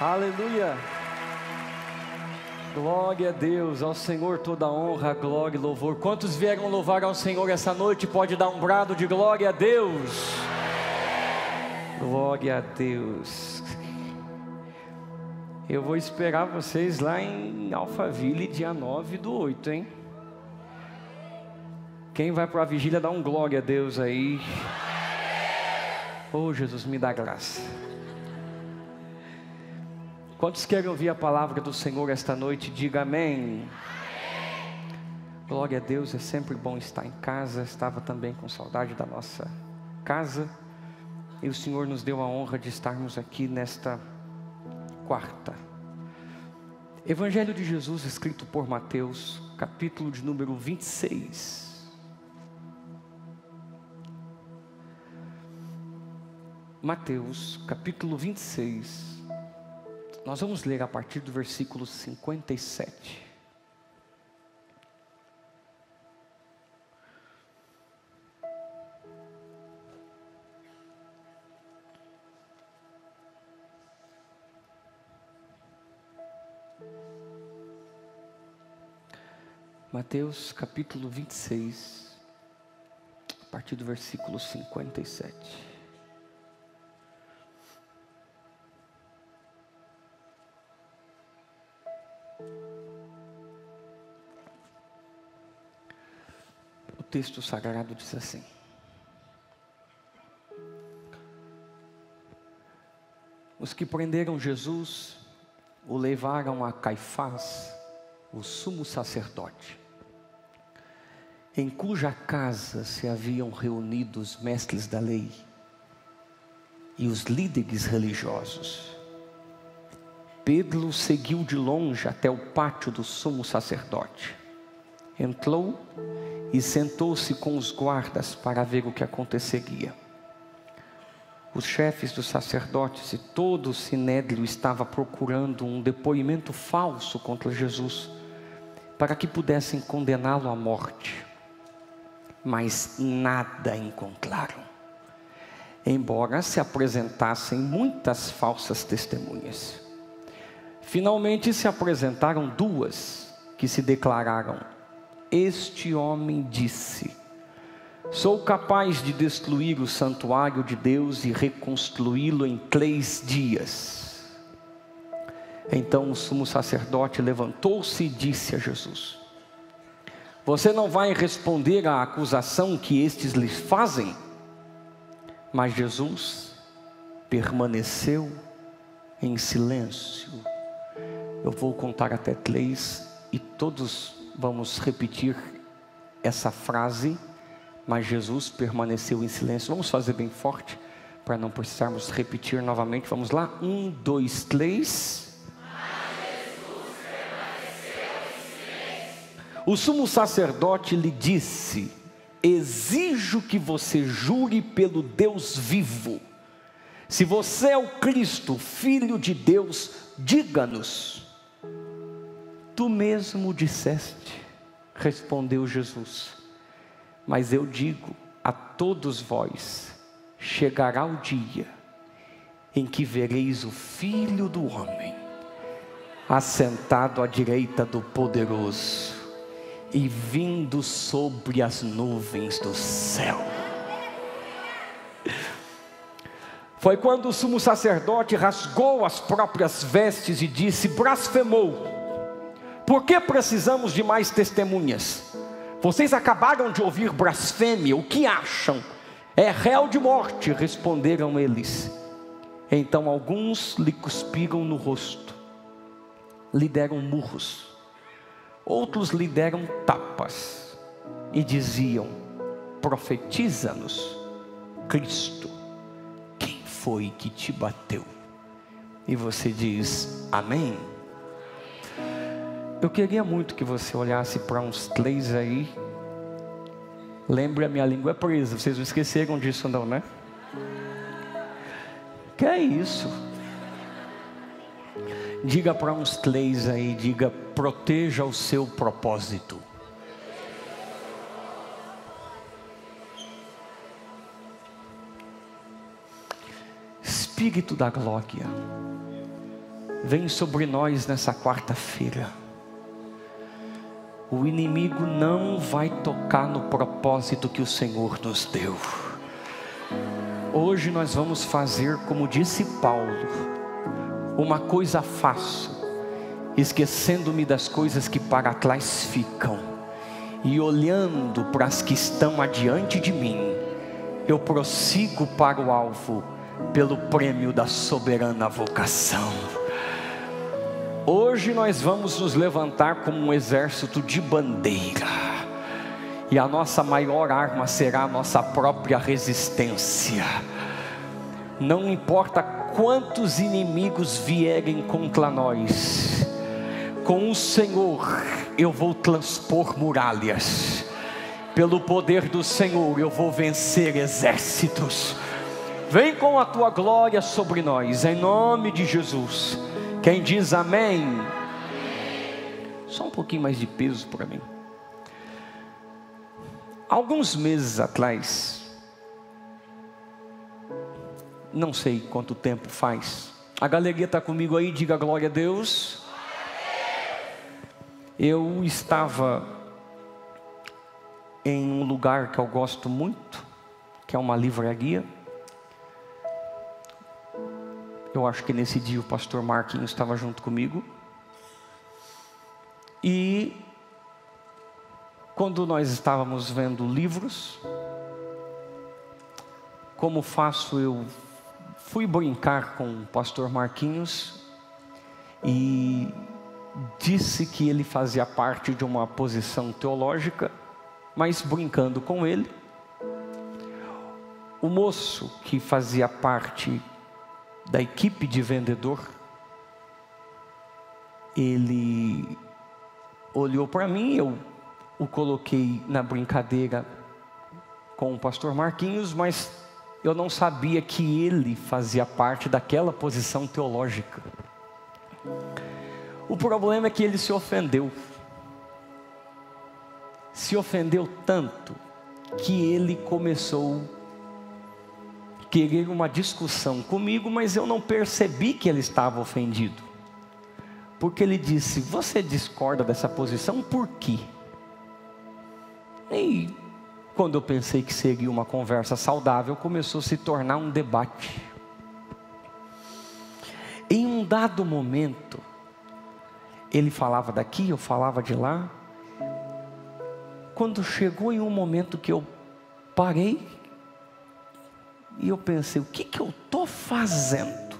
Aleluia. Glória a Deus, ao Senhor toda honra, glória e louvor. Quantos vieram louvar ao Senhor essa noite? Pode dar um brado de glória a Deus. Glória a Deus. Eu vou esperar vocês lá em Alphaville, dia 9 do 8, hein? Quem vai para a vigília, dá um glória a Deus aí. Oh, Jesus, me dá graça. Quantos querem ouvir a palavra do Senhor esta noite? Diga amém. Glória a Deus, é sempre bom estar em casa. Estava também com saudade da nossa casa. E o Senhor nos deu a honra de estarmos aqui nesta quarta. Evangelho de Jesus, escrito por Mateus, capítulo de número 26. Mateus, capítulo 26 nós vamos ler a partir do versículo 57. Mateus capítulo 26, a partir do versículo 57. Texto sagrado diz assim: Os que prenderam Jesus o levaram a Caifás, o sumo sacerdote, em cuja casa se haviam reunido os mestres da lei e os líderes religiosos. Pedro seguiu de longe até o pátio do sumo sacerdote. Entrou e sentou-se com os guardas para ver o que aconteceria. Os chefes dos sacerdotes e todo o sinédrio estava procurando um depoimento falso contra Jesus, para que pudessem condená-lo à morte. Mas nada encontraram, embora se apresentassem muitas falsas testemunhas. Finalmente se apresentaram duas que se declararam este homem disse: Sou capaz de destruir o santuário de Deus e reconstruí-lo em três dias. Então o sumo sacerdote levantou-se e disse a Jesus: Você não vai responder à acusação que estes lhe fazem? Mas Jesus permaneceu em silêncio. Eu vou contar até três e todos vamos repetir essa frase, mas Jesus permaneceu em silêncio. Vamos fazer bem forte, para não precisarmos repetir novamente. Vamos lá? Um, dois, três. O sumo sacerdote lhe disse: Exijo que você jure pelo Deus vivo. Se você é o Cristo, Filho de Deus, diga-nos. Tu mesmo disseste, respondeu Jesus. Mas eu digo a todos vós: chegará o dia em que vereis o Filho do Homem assentado à direita do Poderoso e vindo sobre as nuvens do céu. Foi quando o sumo sacerdote rasgou as próprias vestes e disse: blasfemou por que precisamos de mais testemunhas? Vocês acabaram de ouvir blasfêmia, o que acham? É réu de morte, responderam eles. Então alguns lhe cuspiram no rosto, lhe deram murros, outros lhe deram tapas e diziam: Profetiza-nos, Cristo, quem foi que te bateu? E você diz: Amém. Eu queria muito que você olhasse para uns três aí. Lembre a minha língua é presa. Vocês não esqueceram disso não, né? Que é isso? Diga para uns três aí, diga, proteja o seu propósito. Espírito da glória vem sobre nós nessa quarta-feira. O inimigo não vai tocar no propósito que o Senhor nos deu. Hoje nós vamos fazer, como disse Paulo, uma coisa faço, esquecendo-me das coisas que para trás ficam, e olhando para as que estão adiante de mim, eu prossigo para o alvo, pelo prêmio da soberana vocação. Hoje nós vamos nos levantar como um exército de bandeira, e a nossa maior arma será a nossa própria resistência. Não importa quantos inimigos vierem contra nós, com o Senhor eu vou transpor muralhas, pelo poder do Senhor eu vou vencer exércitos. Vem com a tua glória sobre nós, em nome de Jesus. Quem diz amém? Só um pouquinho mais de peso para mim. Alguns meses atrás, não sei quanto tempo faz, a galeria está comigo aí, diga glória a Deus. Eu estava em um lugar que eu gosto muito, que é uma livraria. Eu acho que nesse dia o pastor Marquinhos estava junto comigo. E quando nós estávamos vendo livros, como faço eu fui brincar com o pastor Marquinhos e disse que ele fazia parte de uma posição teológica, mas brincando com ele, o moço que fazia parte da equipe de vendedor, ele olhou para mim, eu o coloquei na brincadeira com o pastor Marquinhos, mas eu não sabia que ele fazia parte daquela posição teológica. O problema é que ele se ofendeu. Se ofendeu tanto que ele começou querer uma discussão comigo, mas eu não percebi que ele estava ofendido. Porque ele disse: Você discorda dessa posição por quê? E quando eu pensei que seria uma conversa saudável, começou a se tornar um debate. Em um dado momento, ele falava daqui, eu falava de lá. Quando chegou em um momento que eu parei e eu pensei: o que, que eu estou fazendo?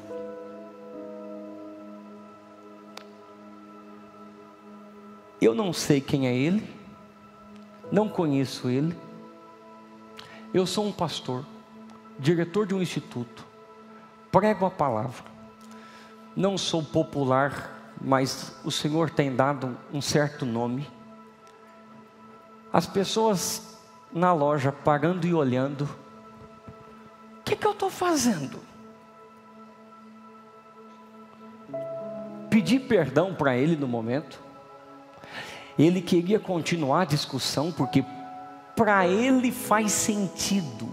Eu não sei quem é ele, não conheço ele. Eu sou um pastor, diretor de um instituto, prego a palavra. Não sou popular, mas o Senhor tem dado um certo nome. As pessoas na loja pagando e olhando, que, que eu estou fazendo? Pedi perdão para ele no momento. Ele queria continuar a discussão porque para ele faz sentido.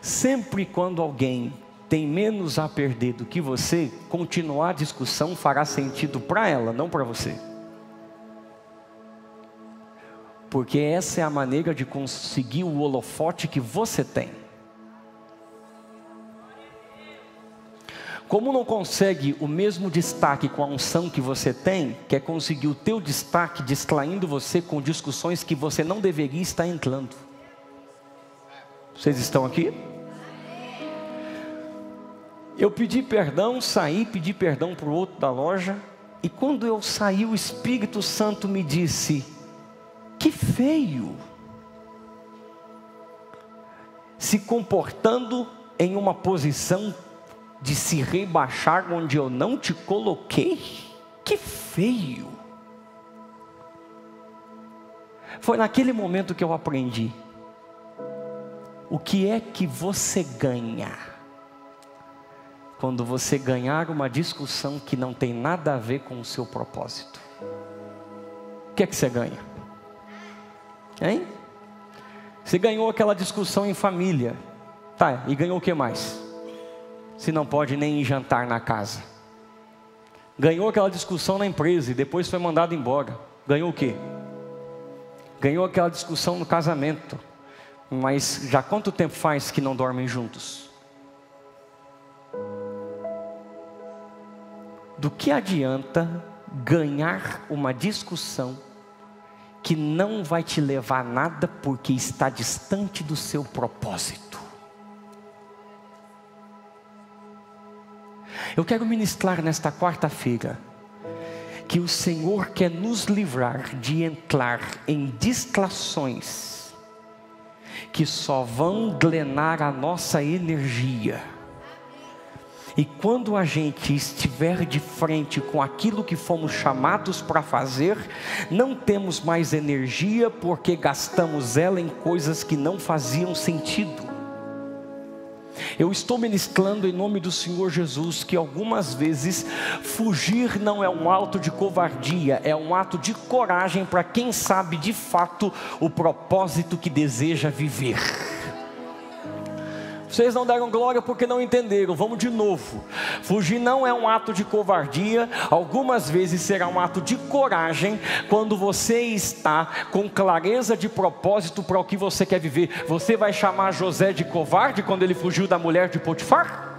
Sempre quando alguém tem menos a perder do que você, continuar a discussão fará sentido para ela, não para você. Porque essa é a maneira de conseguir o holofote que você tem. Como não consegue o mesmo destaque com a unção que você tem, quer conseguir o teu destaque distraindo você com discussões que você não deveria estar entrando. Vocês estão aqui? Eu pedi perdão, saí, pedi perdão para o outro da loja, e quando eu saí, o Espírito Santo me disse: que feio! Se comportando em uma posição de se rebaixar onde eu não te coloquei, que feio! Foi naquele momento que eu aprendi. O que é que você ganha quando você ganhar uma discussão que não tem nada a ver com o seu propósito? O que é que você ganha? Hein? Você ganhou aquela discussão em família. Tá, e ganhou o que mais? se não pode nem jantar na casa? Ganhou aquela discussão na empresa e depois foi mandado embora. Ganhou o quê? Ganhou aquela discussão no casamento. Mas já quanto tempo faz que não dormem juntos? Do que adianta ganhar uma discussão que não vai te levar a nada porque está distante do seu propósito? Eu quero ministrar nesta quarta-feira que o Senhor quer nos livrar de entrar em distrações que só vão drenar a nossa energia. E quando a gente estiver de frente com aquilo que fomos chamados para fazer, não temos mais energia porque gastamos ela em coisas que não faziam sentido. Eu estou ministrando em nome do Senhor Jesus que algumas vezes fugir não é um ato de covardia, é um ato de coragem para quem sabe de fato o propósito que deseja viver. Vocês não deram glória porque não entenderam. Vamos de novo. Fugir não é um ato de covardia, algumas vezes será um ato de coragem quando você está com clareza de propósito para o que você quer viver. Você vai chamar José de covarde quando ele fugiu da mulher de Potifar?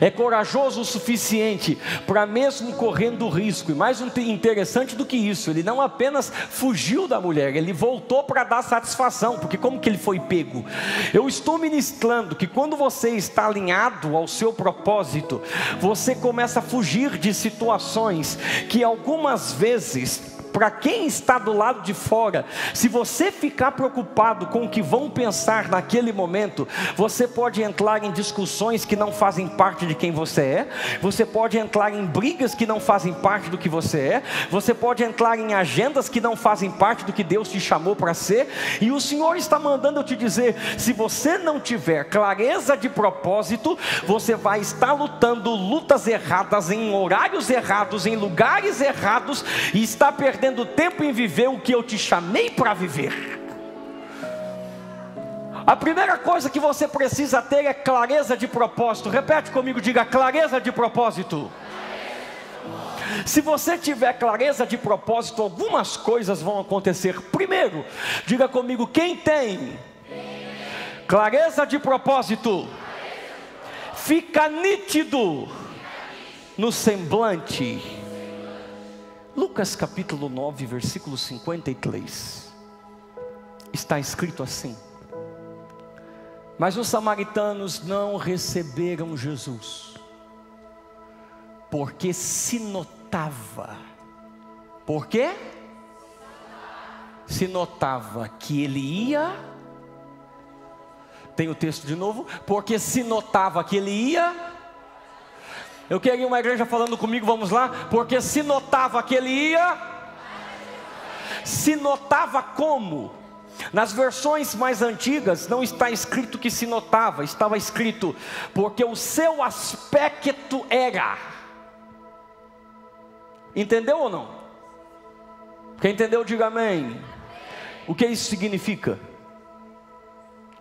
É corajoso o suficiente para, mesmo correndo risco, e mais interessante do que isso, ele não apenas fugiu da mulher, ele voltou para dar satisfação, porque como que ele foi pego? Eu estou ministrando que quando você está alinhado ao seu propósito, você começa a fugir de situações que algumas vezes para quem está do lado de fora, se você ficar preocupado com o que vão pensar naquele momento, você pode entrar em discussões que não fazem parte de quem você é, você pode entrar em brigas que não fazem parte do que você é, você pode entrar em agendas que não fazem parte do que Deus te chamou para ser, e o Senhor está mandando eu te dizer: se você não tiver clareza de propósito, você vai estar lutando lutas erradas, em horários errados, em lugares errados, e está perdendo perdendo tempo em viver o que eu te chamei para viver. A primeira coisa que você precisa ter é clareza de propósito. Repete comigo, diga clareza de propósito. Se você tiver clareza de propósito, algumas coisas vão acontecer. Primeiro, diga comigo, quem tem clareza de propósito, fica nítido no semblante Lucas capítulo 9, versículo 53. Está escrito assim: Mas os samaritanos não receberam Jesus, porque se notava. Por quê? Se notava que ele ia. Tem o texto de novo? Porque se notava que ele ia eu queria uma igreja falando comigo, vamos lá? Porque se notava que ele ia, se notava como? Nas versões mais antigas não está escrito que se notava, estava escrito porque o seu aspecto era. Entendeu ou não? Quem entendeu, diga amém. O que isso significa?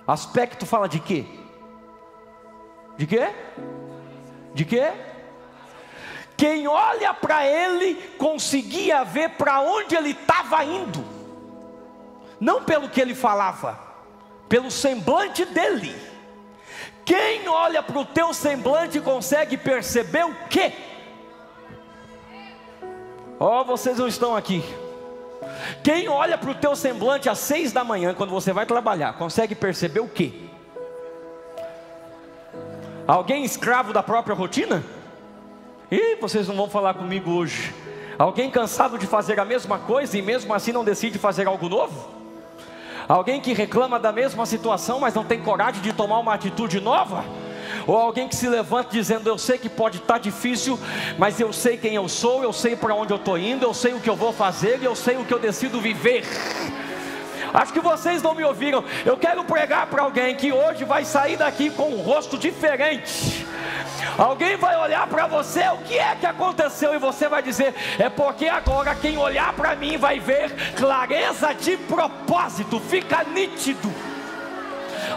Aspecto fala de quê? De quê? De quê? Quem olha para ele conseguia ver para onde ele estava indo, não pelo que ele falava, pelo semblante dele. Quem olha para o teu semblante consegue perceber o quê? Ó, oh, vocês não estão aqui. Quem olha para o teu semblante às seis da manhã, quando você vai trabalhar, consegue perceber o quê? Alguém escravo da própria rotina? E vocês não vão falar comigo hoje. Alguém cansado de fazer a mesma coisa e mesmo assim não decide fazer algo novo? Alguém que reclama da mesma situação, mas não tem coragem de tomar uma atitude nova? Ou alguém que se levanta dizendo: Eu sei que pode estar difícil, mas eu sei quem eu sou, eu sei para onde eu estou indo, eu sei o que eu vou fazer e eu sei o que eu decido viver. Acho que vocês não me ouviram. Eu quero pregar para alguém que hoje vai sair daqui com um rosto diferente Alguém vai olhar para você, o que é que aconteceu? E você vai dizer: é porque agora quem olhar para mim vai ver clareza de propósito, fica nítido.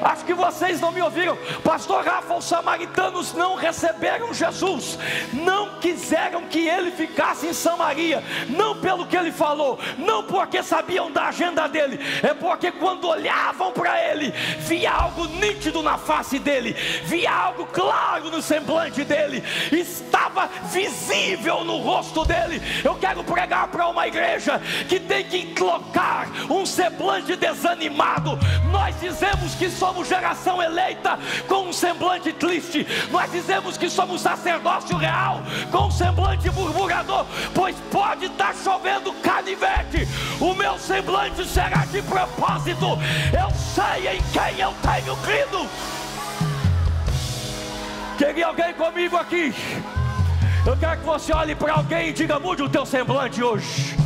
Acho que vocês não me ouviram. Pastor Rafa, os samaritanos não receberam Jesus, não quiseram que ele ficasse em Samaria, não pelo que ele falou, não porque sabiam da agenda dele, é porque quando olhavam para ele, via algo nítido na face dele, via algo claro no semblante dele, estava visível no rosto dele. Eu quero pregar para uma igreja que tem que colocar um semblante desanimado. Nós dizemos que somos geração eleita com um semblante triste. Nós dizemos que somos sacerdócio real com um semblante murmurador, pois pode estar chovendo canivete. O meu semblante será de propósito. Eu sei em quem eu tenho crido. Queria alguém comigo aqui? Eu quero que você olhe para alguém e diga: mude o teu semblante hoje.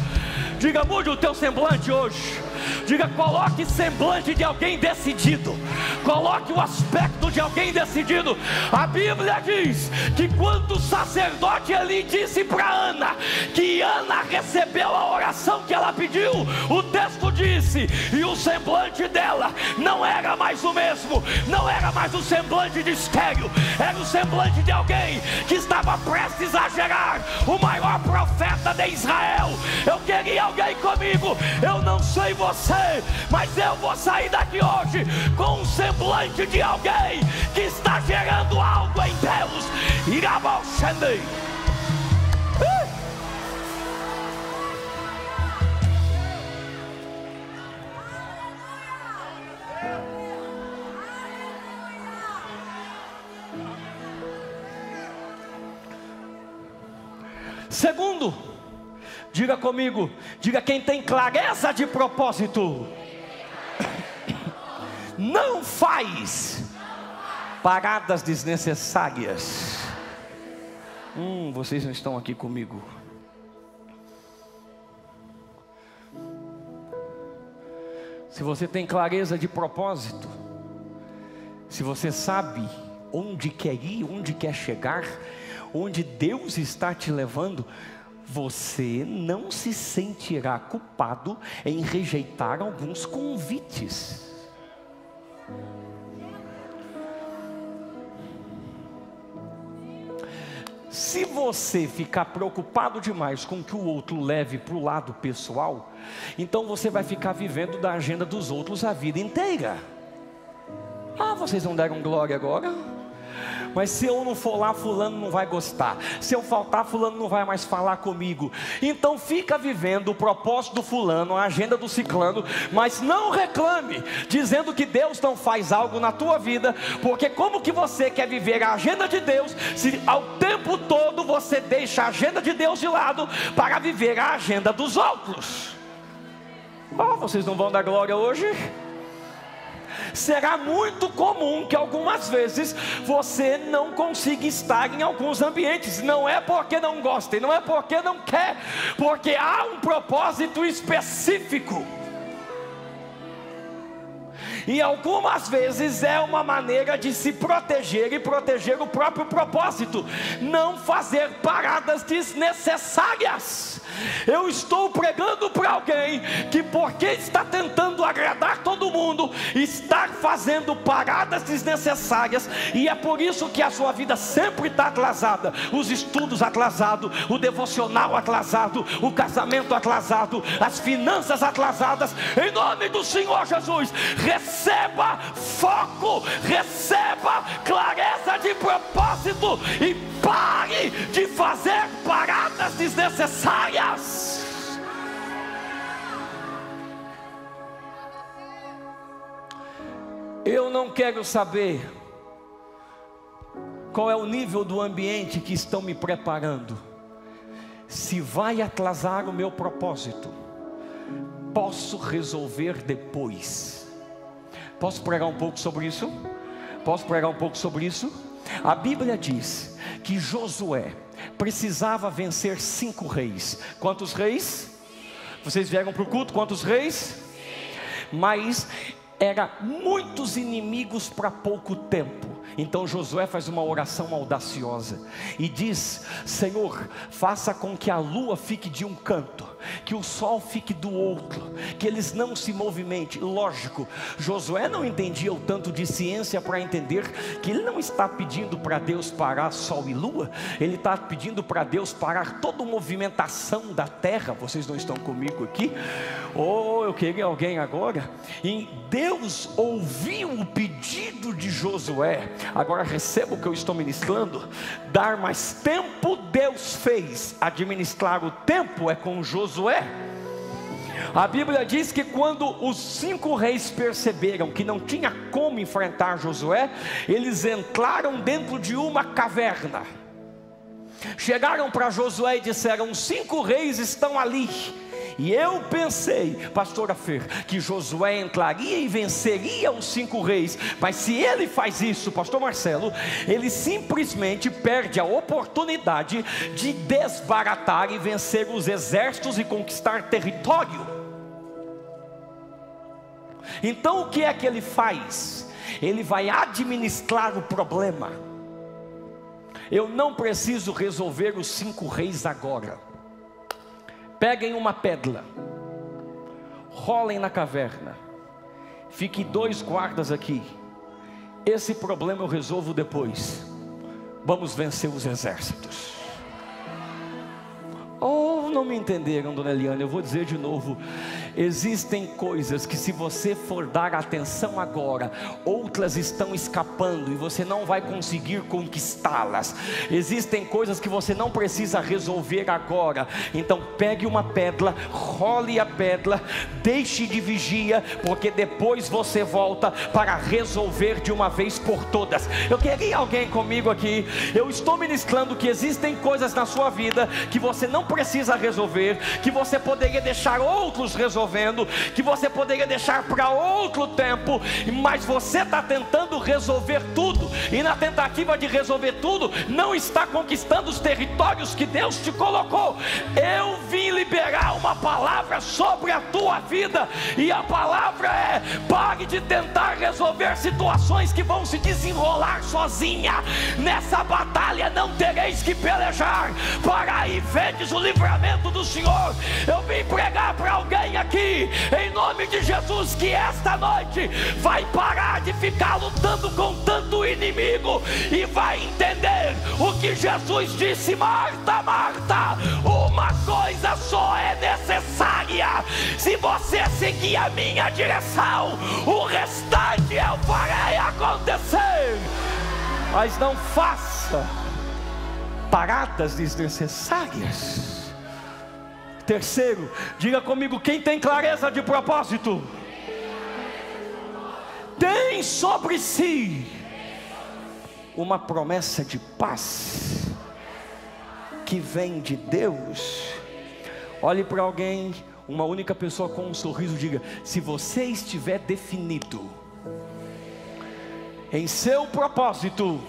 Diga, mude o teu semblante hoje. Diga, coloque semblante de alguém decidido. Coloque o aspecto de alguém decidido. A Bíblia diz que quando o sacerdote ali disse para Ana que Ana recebeu a oração que ela pediu, o texto disse, e o semblante dela não era mais o mesmo, não era mais o semblante de estéreo, era o semblante de alguém que estava prestes a gerar o maior profeta de Israel. Eu queria alguém comigo, eu não sei você você, mas eu vou sair daqui hoje com um semblante de alguém que está gerando algo em Deus. Irabalshandei. Segundo, Diga comigo, diga quem tem clareza de propósito. Não faz paradas desnecessárias. Hum, vocês não estão aqui comigo. Se você tem clareza de propósito, se você sabe onde quer ir, onde quer chegar, onde Deus está te levando, você não se sentirá culpado em rejeitar alguns convites. Se você ficar preocupado demais com que o outro leve para o lado pessoal, então você vai ficar vivendo da agenda dos outros a vida inteira. Ah, vocês não deram glória agora? Mas se eu não for lá, fulano não vai gostar. Se eu faltar, fulano não vai mais falar comigo. Então fica vivendo o propósito do fulano, a agenda do ciclano, mas não reclame, dizendo que Deus não faz algo na tua vida, porque como que você quer viver a agenda de Deus, se ao tempo todo você deixa a agenda de Deus de lado para viver a agenda dos outros? Oh, vocês não vão dar glória hoje? Será muito comum que algumas vezes você não consiga estar em alguns ambientes. Não é porque não gosta, não é porque não quer, porque há um propósito específico. E algumas vezes é uma maneira de se proteger e proteger o próprio propósito, não fazer paradas desnecessárias. Eu estou pregando para alguém que, porque está tentando agradar todo mundo, está fazendo paradas desnecessárias, e é por isso que a sua vida sempre está atrasada: os estudos atrasados, o devocional atrasado, o casamento atrasado, as finanças atrasadas. Em nome do Senhor Jesus, receba foco, receba clareza de propósito e pare de fazer paradas desnecessárias. Eu não quero saber qual é o nível do ambiente que estão me preparando. Se vai atrasar o meu propósito, posso resolver depois. Posso pregar um pouco sobre isso? Posso pregar um pouco sobre isso? A Bíblia diz que Josué precisava vencer cinco reis. Quantos reis? Vocês vieram para o culto? Quantos reis? Mas era muitos inimigos para pouco tempo. Então Josué faz uma oração audaciosa e diz: Senhor, faça com que a lua fique de um canto, que o sol fique do outro, que eles não se movimentem. Lógico, Josué não entendia o tanto de ciência para entender que ele não está pedindo para Deus parar sol e lua, ele está pedindo para Deus parar toda a movimentação da terra. Vocês não estão comigo aqui? Oh, eu queria alguém agora? E Deus ouviu o pedido de Josué Agora receba o que eu estou ministrando. Dar mais tempo Deus fez. Administrar o tempo é com Josué. A Bíblia diz que quando os cinco reis perceberam que não tinha como enfrentar Josué, eles entraram dentro de uma caverna. Chegaram para Josué e disseram: Cinco reis estão ali e eu pensei, pastora Fer, que Josué entraria e venceria os cinco reis, mas se ele faz isso, pastor Marcelo, ele simplesmente perde a oportunidade de desbaratar e vencer os exércitos e conquistar território. Então o que é que ele faz? Ele vai administrar o problema. Eu não preciso resolver os cinco reis agora. Peguem uma pedra, rolem na caverna, fique dois guardas aqui. Esse problema eu resolvo depois. Vamos vencer os exércitos. Oh, não me entenderam, dona Eliane, eu vou dizer de novo. Existem coisas que, se você for dar atenção agora, outras estão escapando e você não vai conseguir conquistá-las. Existem coisas que você não precisa resolver agora. Então, pegue uma pedra, role a pedra, deixe de vigia, porque depois você volta para resolver de uma vez por todas. Eu queria alguém comigo aqui. Eu estou ministrando que existem coisas na sua vida que você não precisa resolver, que você poderia deixar outros resolver resolvendo, que você poderia deixar para outro tempo, mas você está tentando resolver tudo, e na tentativa de resolver tudo, não está conquistando os territórios que Deus te colocou. Eu vim liberar uma palavra sobre a tua vida, e a palavra é: pare de tentar resolver situações que vão se desenrolar sozinha. Nessa batalha não tereis que pelejar, para aí vedes o livramento do Senhor. Eu vim pregar para alguém aqui aqui, em nome de Jesus, que esta noite vai parar de ficar lutando com tanto inimigo e vai entender o que Jesus disse: Marta, Marta, uma coisa só é necessária. Se você seguir a minha direção, o restante eu farei acontecer. Mas não faça paradas desnecessárias. Terceiro, diga comigo: quem tem clareza de propósito, tem sobre si uma promessa de paz que vem de Deus. Olhe para alguém, uma única pessoa com um sorriso, diga: se você estiver definido em seu propósito,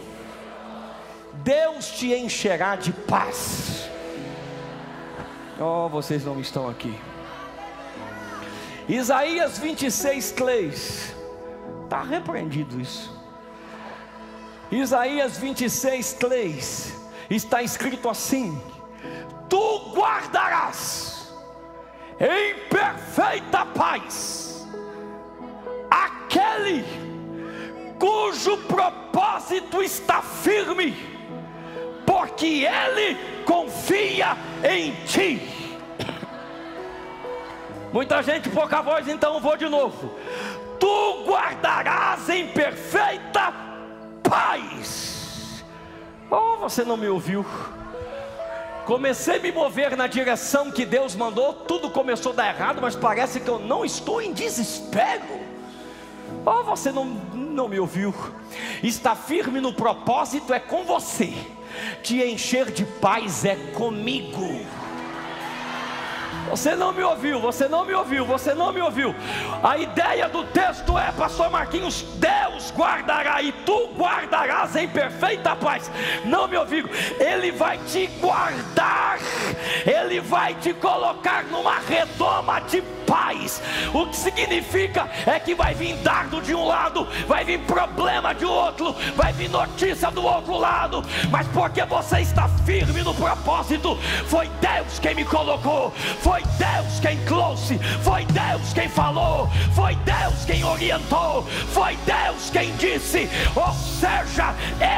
Deus te encherá de paz. Oh, vocês não estão aqui. Isaías 26, 3. Está repreendido isso. Isaías 26, 3. Está escrito assim: Tu guardarás em perfeita paz aquele cujo propósito está firme, porque ele confia em ti. Muita gente, pouca voz, então vou de novo. Tu guardarás em perfeita paz. Oh, você não me ouviu. Comecei a me mover na direção que Deus mandou, tudo começou a dar errado, mas parece que eu não estou em desespero. Oh, você não, não me ouviu. Está firme no propósito, é com você te encher de paz é comigo. Você não me ouviu, você não me ouviu, você não me ouviu. A ideia do texto é, Pastor Marquinhos, Deus guardará e tu guardarás em perfeita paz. Não me ouviu? Ele vai te guardar, Ele vai te colocar numa redoma de paz paz. O que significa é que vai vir dardo de um lado, vai vir problema de outro, vai vir notícia do outro lado, mas porque você está firme no propósito, foi Deus quem me colocou, foi Deus quem trouxe, foi Deus quem falou, foi Deus quem orientou, foi Deus quem disse, ou seja,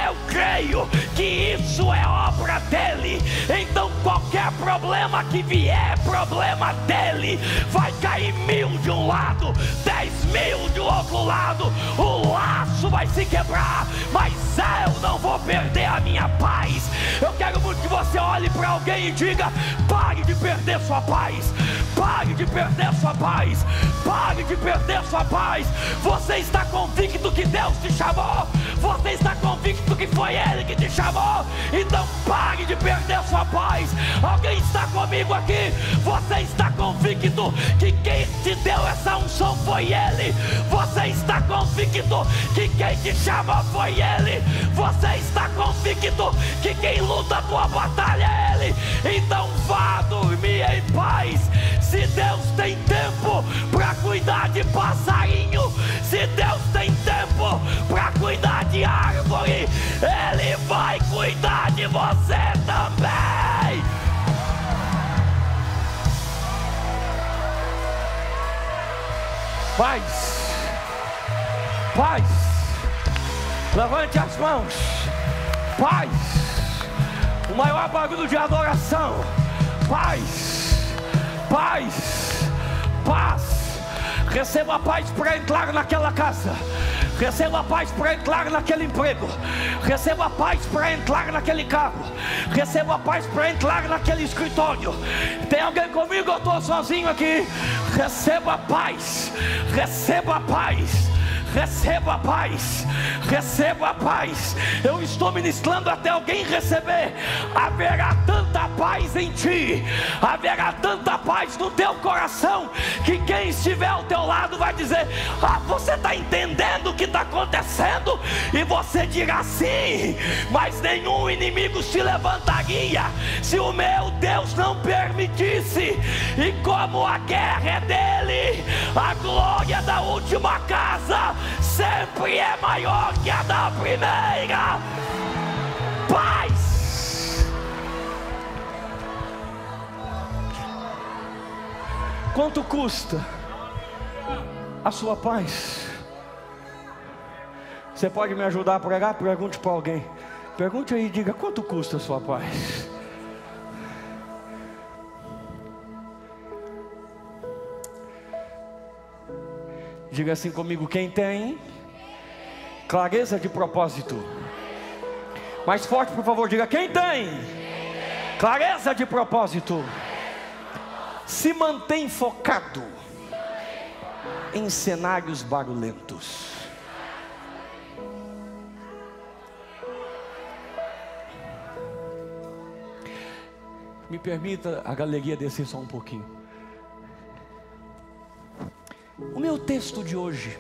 eu creio que isso é obra dele. Então qualquer problema que vier, problema dele. Vai cair mil de um lado, dez mil do outro lado. O laço vai se quebrar, mas eu não vou perder a minha paz. Eu quero muito que você olhe para alguém e diga: pare de perder sua paz. Pare de perder sua paz. Pare de perder sua paz. Você está convicto que Deus te chamou. Você está convicto que foi Ele que te chamou. Então pare de perder sua paz. Alguém está comigo aqui? Você está convicto que quem te deu essa unção foi Ele. Você está convicto que quem te chamou foi Ele. Você está convicto que quem luta a tua batalha é Ele. Então vá dormir em paz. Se Deus tem tempo para cuidar de passarinho, se Deus tem tempo para cuidar de árvore, Ele vai cuidar de você também. Paz, paz, levante as mãos, paz, o maior bagulho de adoração, paz, paz, paz, receba paz para entrar naquela casa. Receba paz para entrar naquele emprego. Receba paz para entrar naquele carro. Receba paz para entrar naquele escritório. Tem alguém comigo? Eu estou sozinho aqui. Receba paz. Receba paz receba a paz, receba a paz. Eu estou ministrando até alguém receber. Haverá tanta paz em ti, haverá tanta paz no teu coração, que quem estiver ao teu lado vai dizer: Ah, você está entendendo o que está acontecendo? E você dirá sim, mas nenhum inimigo se levantaria se o meu Deus não permitisse. E como a guerra é dele, a glória da última casa sempre é maior que a da primeira. Paz. Quanto custa a sua paz? Você pode me ajudar a pregar? Pergunte para alguém. Pergunte aí e diga quanto custa a sua paz. Diga assim comigo: quem tem clareza de propósito. Mais forte, por favor, diga: quem tem clareza de propósito, se mantém focado em cenários barulhentos. Me permita a galeria descer só um pouquinho. O meu texto de hoje,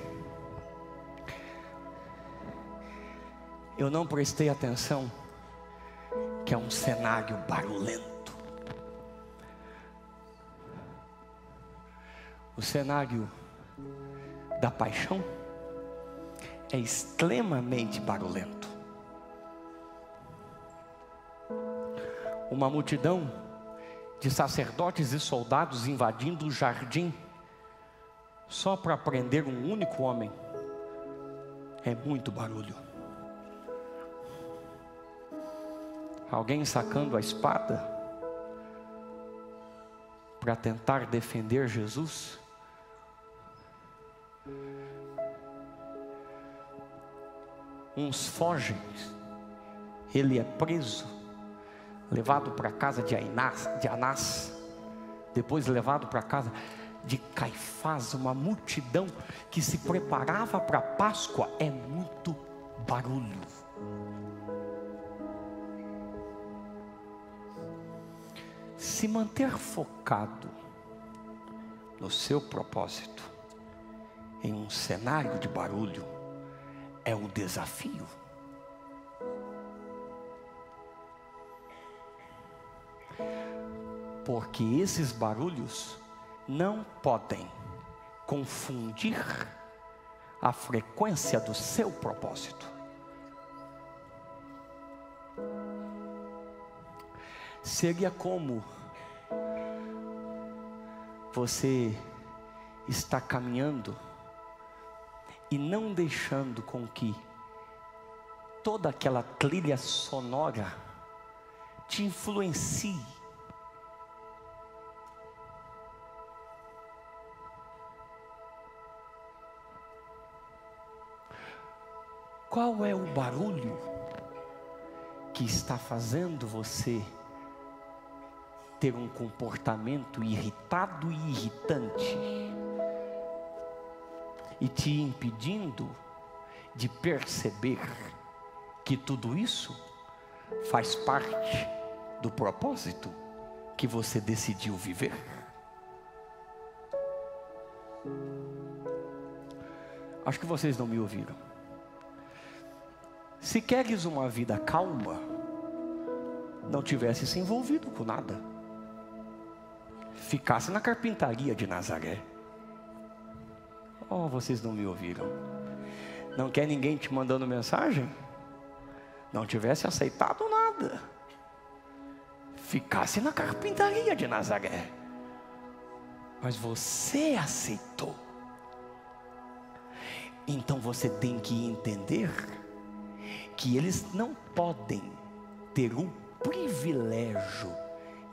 eu não prestei atenção, que é um cenário barulhento. O cenário da paixão é extremamente barulhento. Uma multidão de sacerdotes e soldados invadindo o jardim só para prender um único homem é muito barulho. Alguém sacando a espada para tentar defender Jesus? Uns fogem, ele é preso, levado para a casa de Anás, de Anás depois levado para casa de Caifás, uma multidão que se preparava para a Páscoa, é muito barulho. Se manter focado no seu propósito, em um cenário de barulho, é um desafio. Porque esses barulhos não podem confundir a frequência do seu propósito. Seria como você está caminhando e não deixando com que toda aquela trilha sonora te influencie. Qual é o barulho que está fazendo você ter um comportamento irritado e irritante e te impedindo de perceber que tudo isso faz parte do propósito que você decidiu viver? Acho que vocês não me ouviram. Se queres uma vida calma, não tivesse se envolvido com nada, ficasse na carpintaria de Nazaré. Oh, vocês não me ouviram. Não quer ninguém te mandando mensagem? Não tivesse aceitado nada. Ficasse na carpintaria de Nazaré. Mas você aceitou. Então você tem que entender que eles não podem ter o privilégio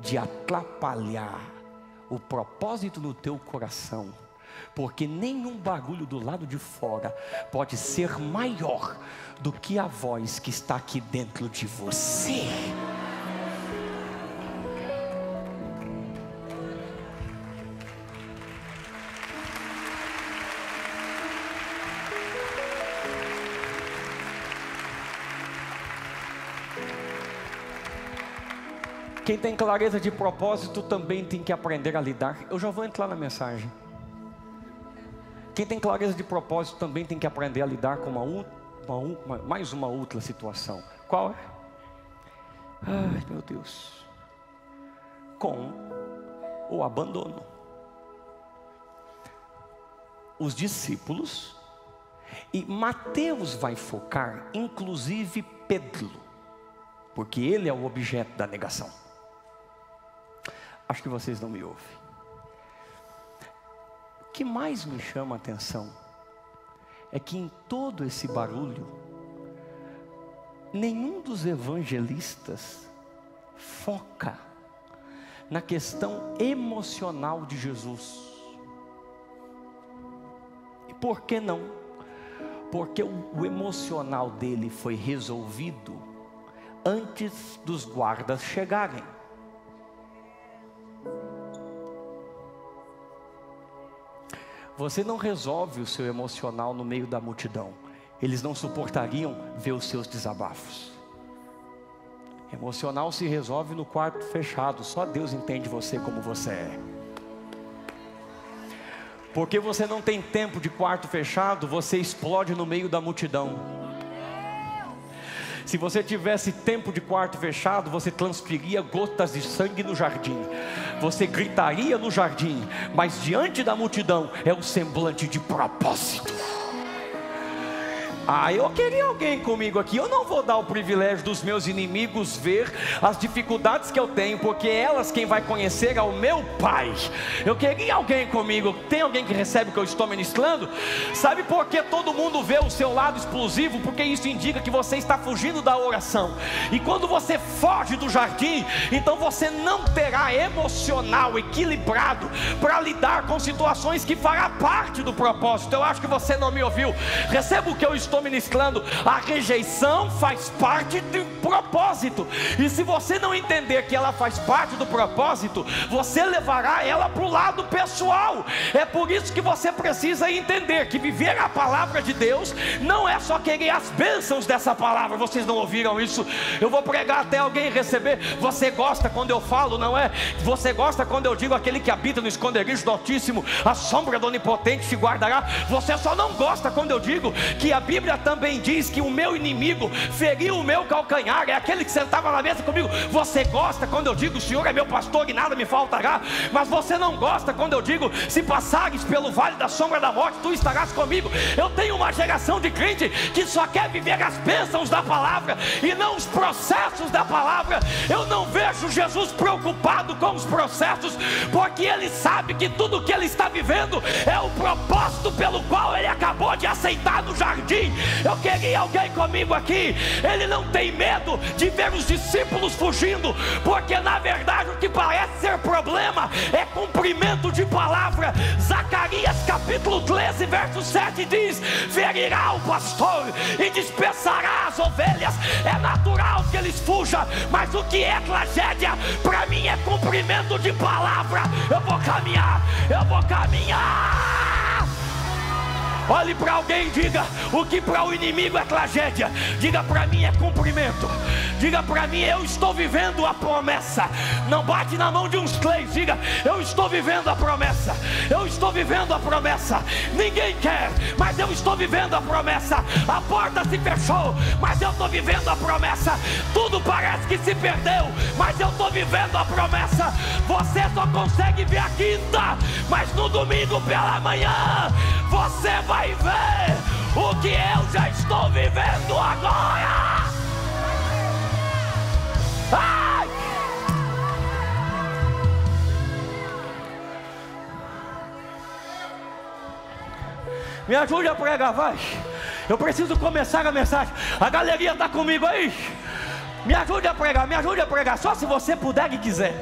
de atrapalhar o propósito no teu coração, porque nenhum bagulho do lado de fora pode ser maior do que a voz que está aqui dentro de você. Quem tem clareza de propósito também tem que aprender a lidar. Eu já vou entrar na mensagem. Quem tem clareza de propósito também tem que aprender a lidar com uma, uma, uma, mais uma outra situação. Qual é? Ai, meu Deus. Com o abandono. Os discípulos, e Mateus vai focar, inclusive Pedro, porque ele é o objeto da negação. Acho que vocês não me ouvem. O que mais me chama a atenção é que em todo esse barulho, nenhum dos evangelistas foca na questão emocional de Jesus. E por que não? Porque o emocional dele foi resolvido antes dos guardas chegarem. Você não resolve o seu emocional no meio da multidão. Eles não suportariam ver os seus desabafos. Emocional se resolve no quarto fechado. Só Deus entende você como você é. Porque você não tem tempo de quarto fechado, você explode no meio da multidão. Se você tivesse tempo de quarto fechado, você transpiria gotas de sangue no jardim. Você gritaria no jardim, mas diante da multidão é o semblante de propósito. Ah, eu queria alguém comigo aqui. Eu não vou dar o privilégio dos meus inimigos ver as dificuldades que eu tenho, porque é elas quem vai conhecer ao meu Pai. Eu queria alguém comigo. Tem alguém que recebe o que eu estou ministrando? Sabe por que todo mundo vê o seu lado explosivo? Porque isso indica que você está fugindo da oração. E quando você foge do jardim, então você não terá emocional equilibrado para lidar com situações que fará parte do propósito. Eu acho que você não me ouviu. Receba o que eu estou estou ministrando, a rejeição faz parte do propósito. E se você não entender que ela faz parte do propósito, você levará ela para o lado pessoal. É por isso que você precisa entender que viver a palavra de Deus não é só querer as bênçãos dessa palavra. Vocês não ouviram isso? Eu vou pregar até alguém receber. Você gosta quando eu falo, não é? Você gosta quando eu digo aquele que habita no esconderijo do Altíssimo, a sombra do Onipotente se guardará. Você só não gosta quando eu digo que a Bíblia Bíblia também diz que o meu inimigo feriu o meu calcanhar, é aquele que sentava na mesa comigo. Você gosta quando eu digo, o Senhor é meu pastor e nada me faltará, mas você não gosta quando eu digo, se passares pelo vale da sombra da morte, tu estarás comigo. Eu tenho uma geração de crente que só quer viver as bênçãos da palavra e não os processos da palavra. Eu não vejo Jesus preocupado com os processos, porque ele sabe que tudo que ele está vivendo é o propósito pelo qual ele acabou de aceitar no jardim. Eu queria alguém comigo aqui. Ele não tem medo de ver os discípulos fugindo, porque na verdade o que parece ser problema é cumprimento de palavra. Zacarias capítulo 13, verso 7 diz: Ferirá o pastor e dispersará as ovelhas. É natural que eles fujam, mas o que é tragédia para mim é cumprimento de palavra. Eu vou caminhar, eu vou caminhar. Olhe para alguém e diga: o que para o inimigo é tragédia, diga para mim é cumprimento. Diga para mim, eu estou vivendo a promessa. Não bate na mão de uns três, diga: eu estou vivendo a promessa. Eu estou vivendo a promessa. Ninguém quer, mas eu estou vivendo a promessa. A porta se fechou, mas eu estou vivendo a promessa. Tudo parece que se perdeu, mas eu estou vivendo a promessa. Você só consegue ver a quinta, mas no domingo pela manhã você vai ver o que eu já estou vivendo agora. Ai! Me ajude a pregar, vai. Eu preciso começar a mensagem. A galeria está comigo aí. Me ajude a pregar, me ajude a pregar. Só se você puder e quiser.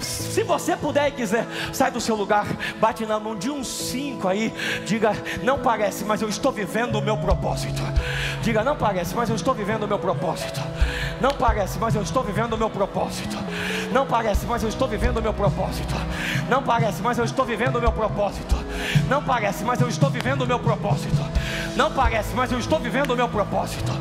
Se você puder e quiser, sai do seu lugar, bate na mão de uns cinco aí. Diga, não parece, mas eu estou vivendo o meu propósito. Diga, não parece, mas eu estou vivendo o meu propósito. Não parece, mas eu estou vivendo o meu propósito. Não parece, mas eu estou vivendo o meu propósito. Não parece, mas eu estou vivendo o meu propósito. Não parece, mas eu estou vivendo o meu propósito. Não parece, mas eu estou vivendo o meu propósito.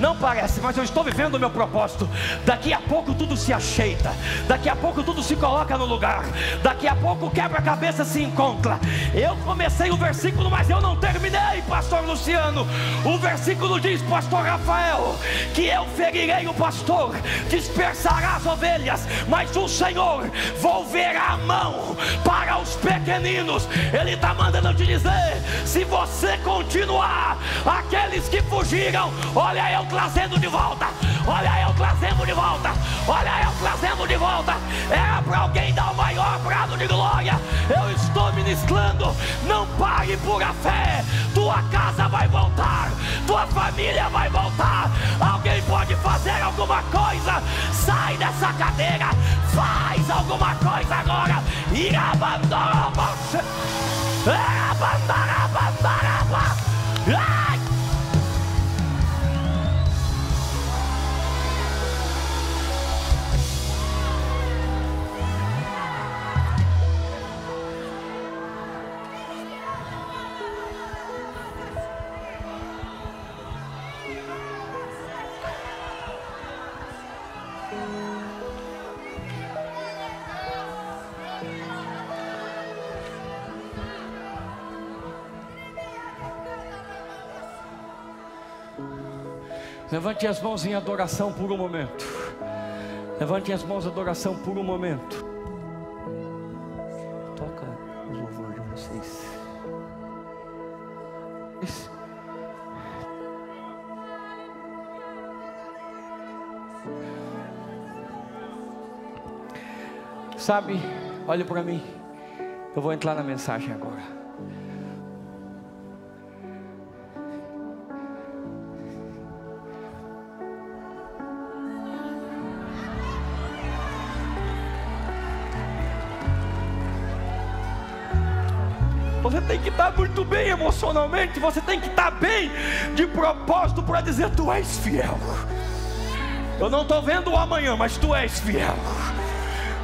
Não parece, mas eu estou vivendo o meu propósito. Daqui a pouco tudo se ajeita. Daqui a pouco tudo se coloca no lugar. Daqui a pouco o quebra-cabeça se encontra. Eu comecei o versículo, mas eu não terminei, pastor Luciano. O versículo diz, pastor Rafael, que eu ferirei o pastor, dispersará as ovelhas, mas o Senhor volverá a mão para os pequeninos. Ele está mandando te dizer: se você continuar, aqueles que fugiram, olha eu trazendo de volta, olha eu trazendo de volta, olha eu trazendo de volta. Era para alguém dar o maior brado de glória. Eu estou ministrando, não pare por a fé. Tua casa vai voltar, tua família vai voltar. Alguém pode fazer alguma coisa, sai dessa cadeira, faz alguma coisa agora e abandona você. Levante as mãos em adoração por um momento. Levante as mãos em adoração por um momento. Toca o louvor de vocês. Sabe, olhe para mim. Eu vou entrar na mensagem agora. Emocionalmente, você tem que estar bem de propósito para dizer: Tu és fiel. Eu não estou vendo o amanhã, mas tu és fiel.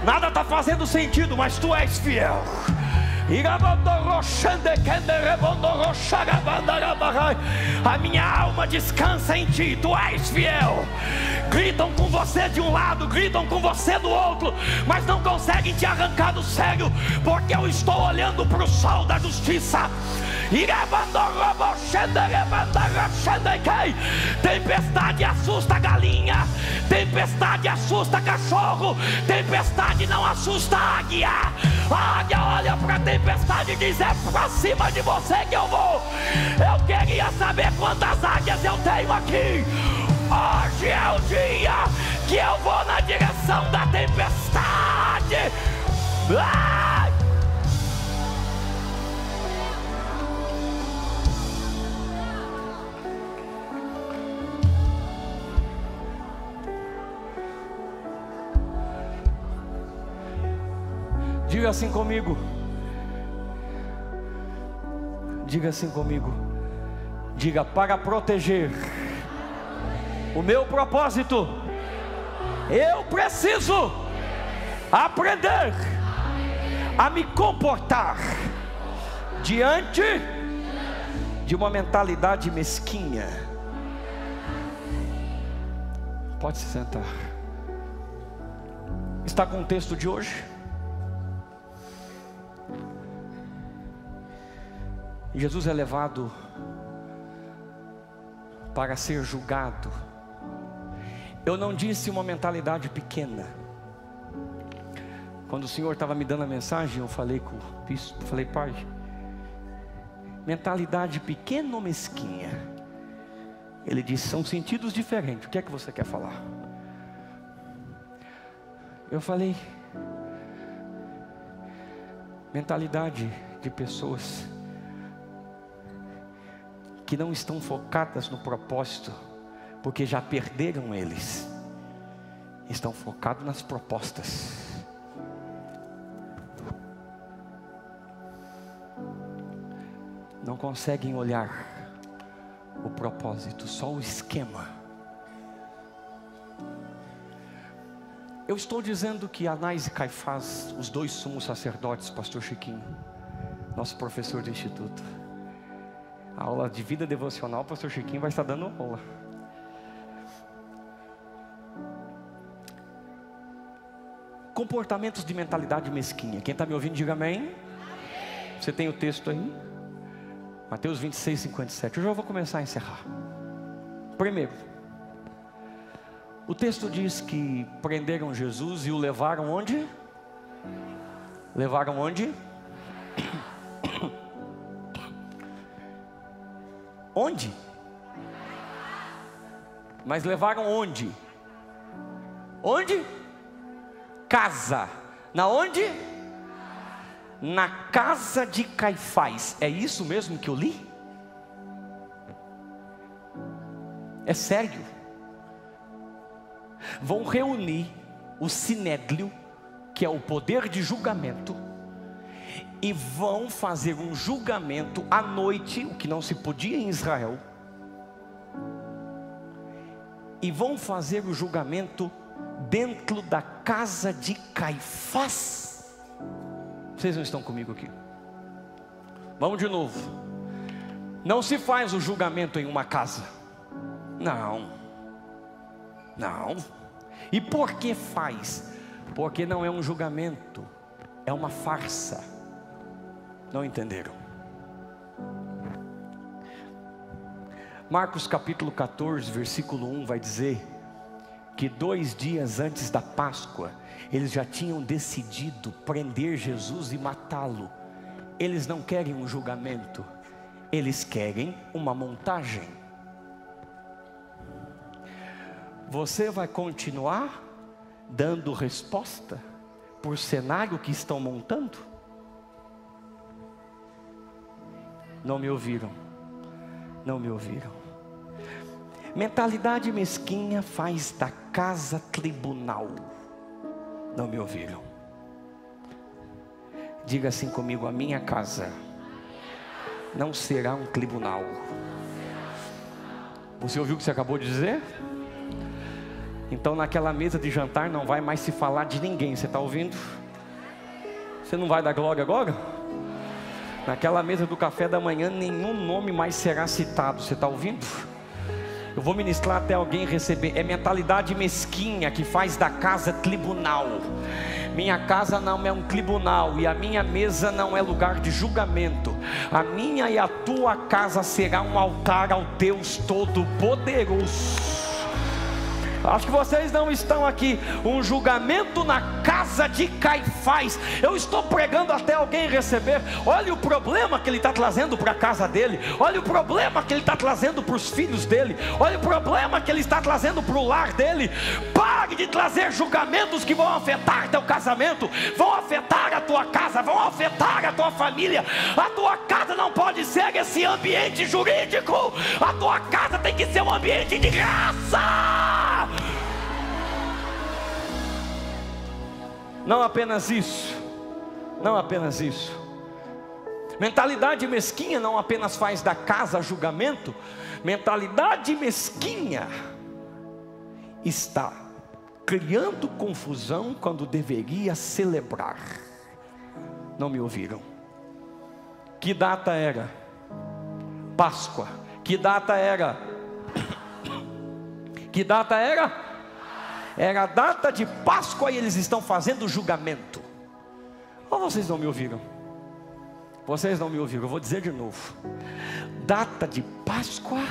Nada está fazendo sentido, mas tu és fiel. A minha alma descansa em ti, tu és fiel. Gritam com você de um lado, gritam com você do outro, mas não conseguem te arrancar do sério, porque eu estou olhando para o sol da justiça. Tempestade assusta galinha, tempestade assusta cachorro, tempestade não assusta águia. A águia olha para a tempestade e diz: É para cima de você que eu vou. Eu queria saber quantas águias eu tenho aqui. Hoje é o dia que eu vou na direção da tempestade. Ah! Diga assim comigo. Diga assim comigo. Diga para proteger o meu propósito. Eu preciso aprender a me comportar diante de uma mentalidade mesquinha. Pode se sentar. Está com o texto de hoje? Jesus é levado para ser julgado. Eu não disse uma mentalidade pequena. Quando o Senhor estava me dando a mensagem, eu falei com o bispo, falei, pai, mentalidade pequena ou mesquinha? Ele disse, são sentidos diferentes. O que é que você quer falar? Eu falei, mentalidade de pessoas que não estão focadas no propósito, porque já perderam eles, estão focados nas propostas. Não conseguem olhar o propósito, só o esquema. Eu estou dizendo que Anás e Caifás, os dois sumos sacerdotes, Pastor Chiquinho, nosso professor de instituto, a aula de vida devocional, o pastor Chiquinho vai estar dando aula. Comportamentos de mentalidade mesquinha. Quem está me ouvindo, diga amém. Você tem o texto aí? Mateus 26, 57. Eu já vou começar a encerrar. Primeiro, o texto diz que prenderam Jesus e o levaram onde? Levaram onde? Onde? Mas levaram onde? Onde? Casa. Na onde? Na casa de Caifás. É isso mesmo que eu li? É sério. Vão reunir o sinédrio, que é o poder de julgamento e vão fazer um julgamento à noite, o que não se podia em Israel. E vão fazer o julgamento dentro da casa de Caifás. Vocês não estão comigo aqui? Vamos de novo. Não se faz o julgamento em uma casa. Não. Não. E por que faz? Porque não é um julgamento, é uma farsa. Não entenderam. Marcos capítulo 14, versículo 1 vai dizer que dois dias antes da Páscoa, eles já tinham decidido prender Jesus e matá-lo. Eles não querem um julgamento, eles querem uma montagem. Você vai continuar dando resposta por cenário que estão montando? Não me ouviram. Não me ouviram. Mentalidade mesquinha faz da casa tribunal. Não me ouviram. Diga assim comigo: a minha casa não será um tribunal. Você ouviu o que você acabou de dizer? Então, naquela mesa de jantar não vai mais se falar de ninguém. Você está ouvindo? Você não vai dar glória agora? Naquela mesa do café da manhã, nenhum nome mais será citado. Você está ouvindo? Eu vou ministrar até alguém receber. É mentalidade mesquinha que faz da casa tribunal. Minha casa não é um tribunal e a minha mesa não é lugar de julgamento. A minha e a tua casa será um altar ao Deus Todo-Poderoso. Acho que vocês não estão aqui. Um julgamento na casa de Caifás. Eu estou pregando até alguém receber. Olha o problema que ele está trazendo para a casa dele. Olha o problema que ele está trazendo para os filhos dele. Olha o problema que ele está trazendo para o lar dele. Pare de trazer julgamentos que vão afetar teu casamento, vão afetar a tua casa, vão afetar a tua família. A tua casa não pode ser esse ambiente jurídico. A tua casa tem que ser um ambiente de graça. Não apenas isso, não apenas isso. Mentalidade mesquinha não apenas faz da casa julgamento, mentalidade mesquinha está criando confusão quando deveria celebrar. Não me ouviram? Que data era? Páscoa. Que data era? Que data era? Era a data de Páscoa e eles estão fazendo julgamento. Ou vocês não me ouviram? Vocês não me ouviram, eu vou dizer de novo. Data de Páscoa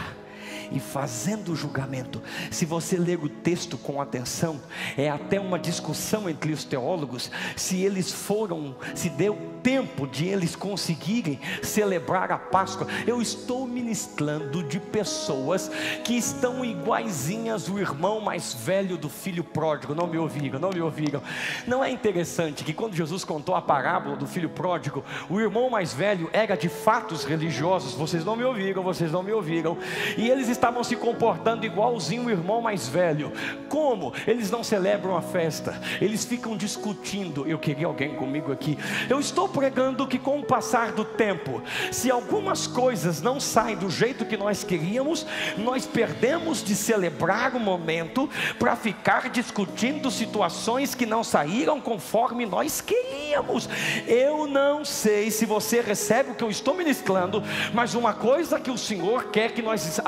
e fazendo julgamento. Se você ler o texto com atenção, é até uma discussão entre os teólogos se eles foram, se deu tempo de eles conseguirem celebrar a Páscoa. Eu estou ministrando de pessoas que estão iguaizinhas o irmão mais velho do filho pródigo. Não me ouviram, não me ouviram. Não é interessante que quando Jesus contou a parábola do filho pródigo, o irmão mais velho era de fatos religiosos. Vocês não me ouviram, vocês não me ouviram. E eles estavam se comportando igualzinho o irmão mais velho. Como? Eles não celebram a festa, eles ficam discutindo. Eu queria alguém comigo aqui. Eu estou pregando que com o passar do tempo, se algumas coisas não saem do jeito que nós queríamos, nós perdemos de celebrar o momento para ficar discutindo situações que não saíram conforme nós queríamos. Eu não sei se você recebe o que eu estou ministrando, mas uma coisa que o Senhor quer que nós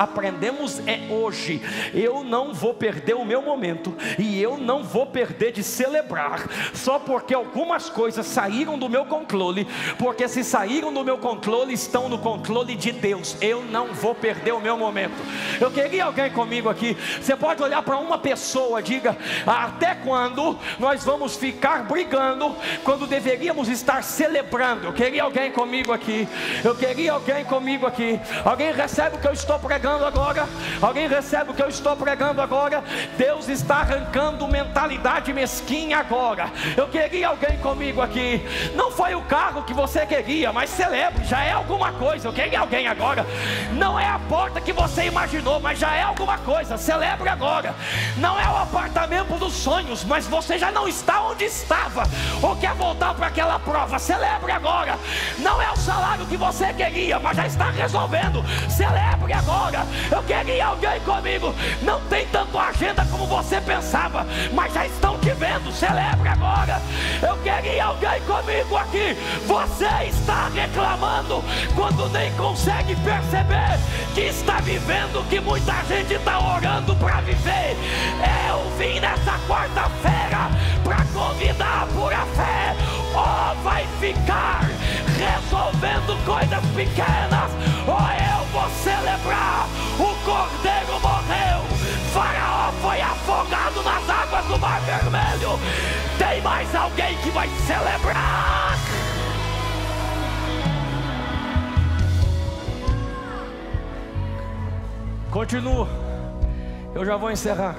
aprendemos é hoje. Eu não vou perder o meu momento e eu não vou perder de celebrar só porque algumas coisas saíram do meu controle, porque se saíram do meu controle, estão no controle de Deus. Eu não vou perder o meu momento. Eu queria alguém comigo aqui. Você pode olhar para uma pessoa, diga: até quando nós vamos ficar brigando quando deveríamos estar celebrando? Eu queria alguém comigo aqui. Eu queria alguém comigo aqui. Alguém recebe o que eu estou pregando agora? Alguém recebe o que eu estou pregando agora? Deus está arrancando mentalidade mesquinha agora. Eu queria alguém comigo aqui. Não foi o carro que você queria, mas celebre, já é alguma coisa. Eu queria alguém agora. Não é a porta que você imaginou, mas já é alguma coisa. Celebre agora. Não é o apartamento dos sonhos, mas você já não está onde estava, ou quer voltar para aquela prova. Celebre agora. Não é o salário que você queria, mas já está resolvendo. Celebre agora. Eu queria alguém comigo. Não tem tanto agenda como você pensava, mas já estão te vendo. Celebre agora. Eu queria alguém comigo aqui. Você está reclamando quando nem consegue perceber que está vivendo, que muita gente está orando para viver. Eu vim nessa quarta-feira para convidar por a fé, ou vai ficar resolvendo coisas pequenas, ou eu vou celebrar. Cordeiro morreu, Faraó foi afogado nas águas do Mar Vermelho. Tem mais alguém que vai celebrar? Continuo. Eu já vou encerrar.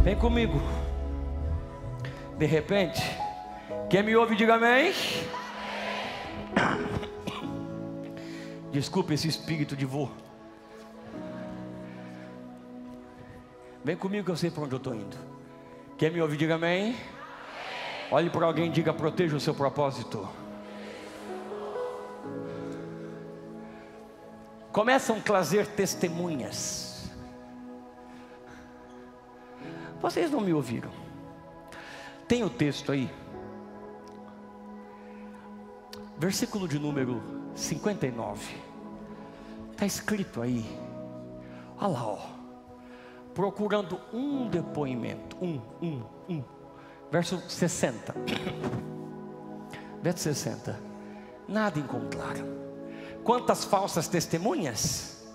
Vem comigo. De repente, quem me ouve, diga amém. Desculpe esse espírito de vô. Vem comigo que eu sei para onde eu estou indo. Quem me ouve, diga amém. Olhe para alguém e diga: proteja o seu propósito. começam a trazer testemunhas. Vocês não me ouviram? Tem o texto aí. versículo de número 59. Está escrito aí, olha lá, ó, procurando um depoimento, um, um, um, verso 60. Verso 60. Nada encontraram. Quantas falsas testemunhas?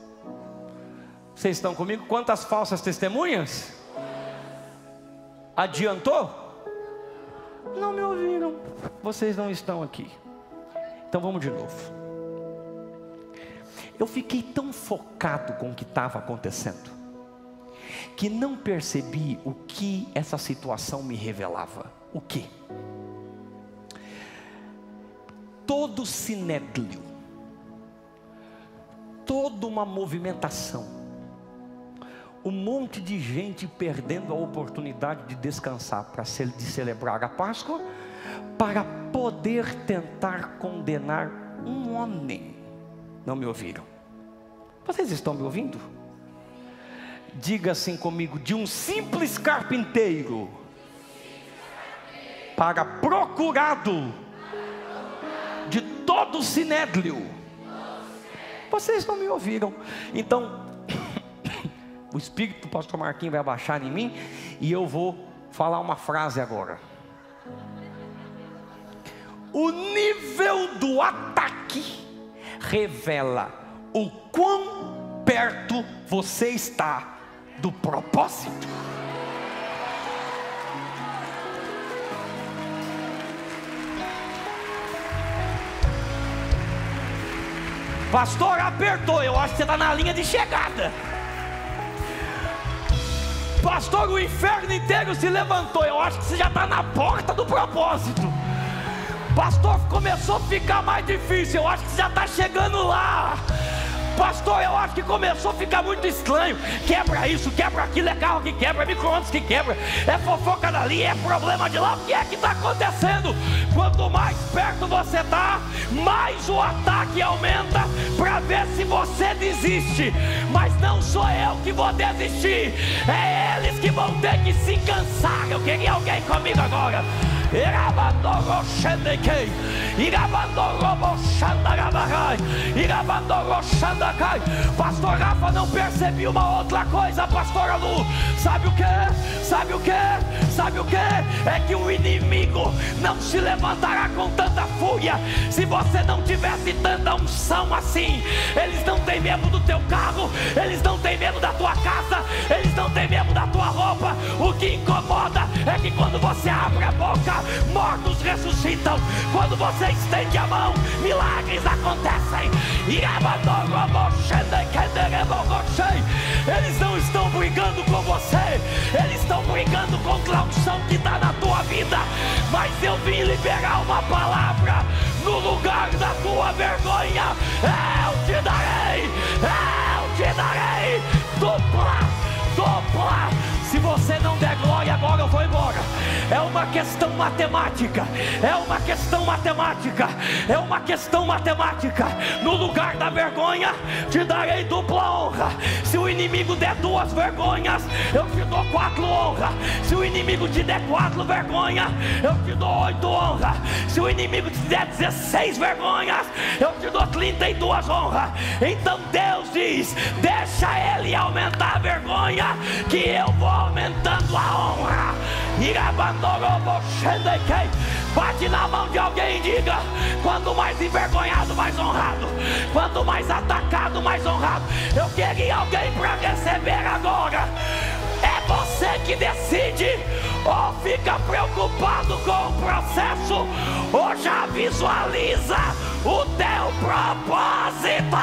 Vocês estão comigo? Quantas falsas testemunhas? Adiantou? Não me ouviram. Vocês não estão aqui. Então vamos de novo. Eu fiquei tão focado com o que estava acontecendo, que não percebi o que essa situação me revelava. O que? Todo sinédrio, toda uma movimentação, um monte de gente perdendo a oportunidade de descansar para de celebrar a Páscoa, para poder tentar condenar um homem. Não me ouviram? Vocês estão me ouvindo? Diga assim comigo: de um simples carpinteiro para procurado de todo o sinédrio. Vocês não me ouviram. Então, o Espírito do pastor Marquinhos vai abaixar em mim e eu vou falar uma frase agora. O nível do ataque revela o quão perto você está do propósito. Pastor, apertou. Eu acho que você está na linha de chegada. Pastor, o inferno inteiro se levantou. Eu acho que você já está na porta do propósito. Pastor, começou a ficar mais difícil. Eu acho que você já está chegando lá. Pastor, eu acho que começou a ficar muito estranho. Quebra isso, quebra aquilo, é carro que quebra, é micro-ondas que quebra, é fofoca dali, é problema de lá. O que é que está acontecendo? Quanto mais perto você está, mais o ataque aumenta para ver se você desiste. Mas não sou eu que vou desistir, é eles que vão ter que se cansar. Eu queria alguém comigo agora. Pastor Rafa não percebi uma outra coisa, Pastor Lu. Sabe o que? Sabe o que? Sabe o que? É que o inimigo não se levantará com tanta fúria se você não tivesse tanta unção assim. Eles não têm medo do teu carro, eles não têm medo da tua casa, eles não têm medo da tua roupa. O que incomoda é que quando você abre a boca, mortos ressuscitam. Quando você estende a mão, milagres acontecem. Eles não estão brigando com você, eles estão brigando contra a unção que está na tua vida. Mas eu vim liberar uma palavra no lugar da tua vergonha. Eu te darei, eu te darei dupla, dupla. Você não der glória, agora eu vou embora. É uma questão matemática. É uma questão matemática. É uma questão matemática. No lugar da vergonha, te darei dupla honra. Se o inimigo der duas vergonhas, eu te dou quatro honras. Se o inimigo te der quatro vergonhas, eu te dou oito honras. Se o inimigo te der 16 vergonhas, eu te dou 32 honras. Então Deus diz: deixa ele aumentar a vergonha, que eu vou aumentando a honra. Bate na mão de alguém e diga: quanto mais envergonhado, mais honrado. Quanto mais atacado, mais honrado. Eu queria alguém para receber agora. É você que decide, ou fica preocupado com o processo, ou já visualiza o teu propósito.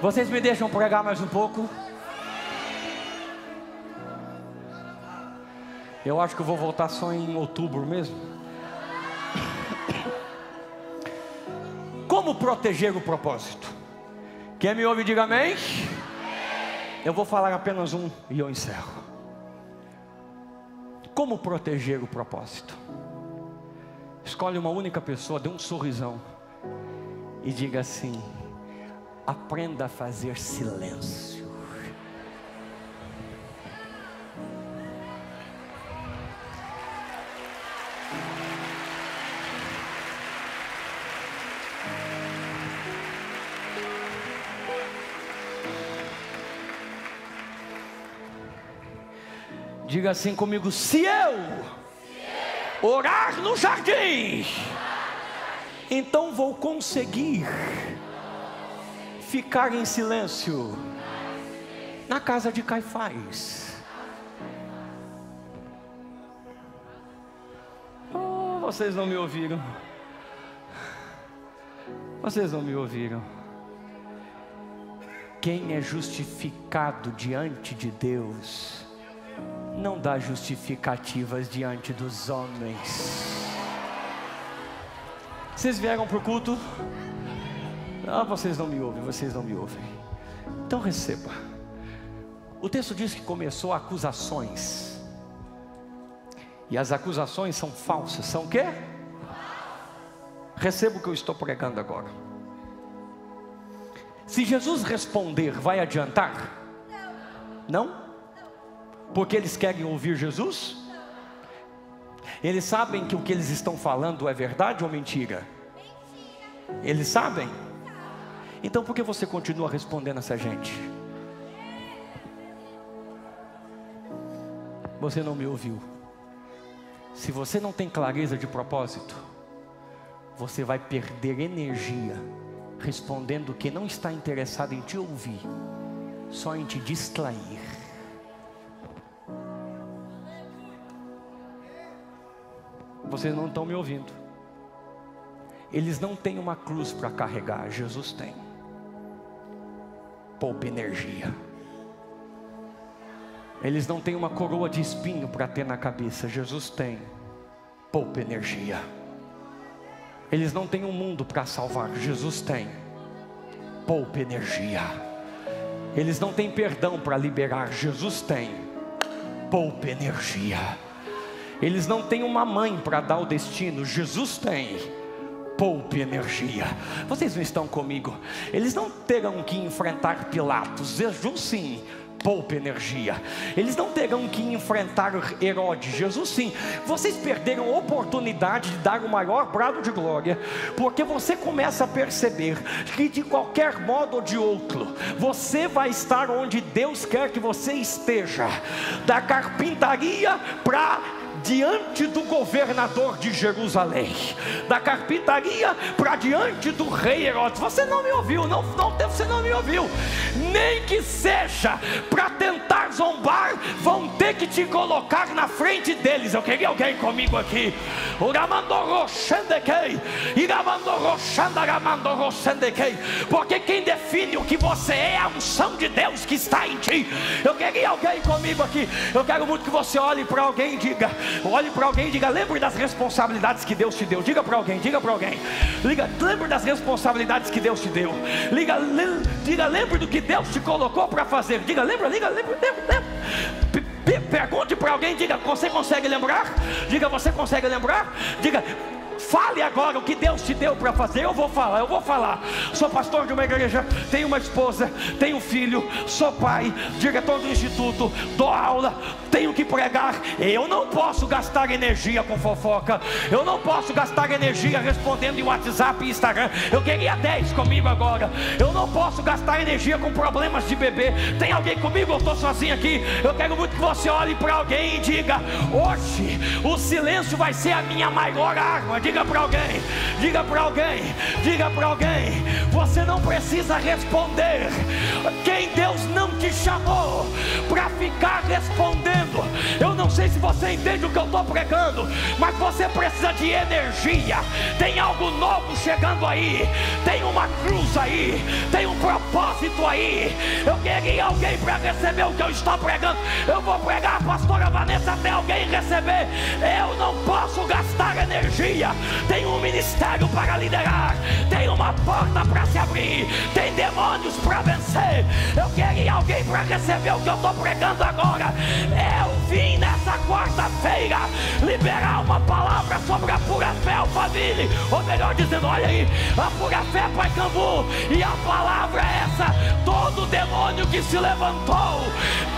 Vocês me deixam pregar mais um pouco? Eu acho que eu vou voltar só em outubro mesmo. Como proteger o propósito? Quem me ouve, diga amém. Eu vou falar apenas um e eu encerro. Como proteger o propósito? Escolhe uma única pessoa, dê um sorrisão e diga assim: aprenda a fazer silêncio. Diga assim comigo: se eu orar no jardim, então vou conseguir ficar em silêncio na casa de Caifás. Oh, vocês não me ouviram. Vocês não me ouviram. Quem é justificado diante de Deus, não dá justificativas diante dos homens. Vocês vieram para o culto? Ah, vocês não me ouvem, vocês não me ouvem. Então receba. O texto diz que começou acusações. E as acusações são falsas. São o quê? Receba o que eu estou pregando agora. Se Jesus responder, vai adiantar? Não? Porque eles querem ouvir Jesus? Eles sabem que o que eles estão falando é verdade ou mentira? Eles sabem? Então por que você continua respondendo essa gente? Você não me ouviu. Se você não tem clareza de propósito, você vai perder energia respondendo que não está interessado em te ouvir, só em te distrair. Vocês não estão me ouvindo. Eles não têm uma cruz para carregar, Jesus tem. Poupa energia. Eles não têm uma coroa de espinho para ter na cabeça, Jesus tem. Poupa energia. Eles não têm um mundo para salvar, Jesus tem. Poupa energia. Eles não têm perdão para liberar, Jesus tem. Poupa energia. Eles não têm uma mãe para dar o destino, Jesus tem. Poupe energia. Vocês não estão comigo? Eles não terão que enfrentar Pilatos, Jesus sim poupa energia. Eles não terão que enfrentar Herodes, Jesus sim. Vocês perderam a oportunidade de dar o maior brado de glória, porque você começa a perceber que de qualquer modo ou de outro, você vai estar onde Deus quer que você esteja, da carpintaria para diante do governador de Jerusalém, da carpintaria para diante do rei Herodes. Você não me ouviu, não, não, você não me ouviu. Nem que seja para tentar zombar, vão ter que te colocar na frente deles. Eu queria alguém comigo aqui. Porque quem define o que você é é a unção de Deus que está em ti. Eu queria alguém comigo aqui. Eu quero muito que você olhe para alguém e diga: Olhe para alguém e diga: lembre das responsabilidades que Deus te deu. Diga para alguém, diga para alguém. Liga, lembre das responsabilidades que Deus te deu. Liga, diga, lembre do que Deus te colocou para fazer. Diga, lembra, liga, lembra, lembra. Pergunte para alguém, diga, você consegue lembrar? Diga, você consegue lembrar? Diga, Fale agora o que Deus te deu para fazer. Eu vou falar, eu vou falar. Sou pastor de uma igreja, tenho uma esposa, tenho um filho, sou pai, diretor do instituto, dou aula, tenho que pregar. Eu não posso gastar energia com fofoca. Eu não posso gastar energia respondendo em WhatsApp e Instagram. Eu queria 10 comigo agora. Eu não posso gastar energia com problemas de bebê. Tem alguém comigo? Eu estou sozinho aqui. Eu quero muito que você olhe para alguém e diga: Hoje o silêncio vai ser a minha maior arma. Diga para alguém, diga para alguém, diga para alguém. Você não precisa responder. Quem Deus não te chamou para ficar respondendo. Eu não sei se você entende o que eu estou pregando, mas você precisa de energia. Tem algo novo chegando aí. Tem uma cruz aí. Tem um propósito aí. Eu queria alguém para receber o que eu estou pregando. Eu vou pregar a pastora Vanessa até alguém receber. Eu não posso gastar energia tem um ministério para liderar, tem uma porta para se abrir, tem demônios para vencer. Para receber o que eu estou pregando agora. Eu vim nessa quarta-feira liberar uma palavra sobre a pura fé, família. Ou melhor dizendo, olha aí, a pura fé, Pai Cambu. E a palavra é essa: todo demônio que se levantou,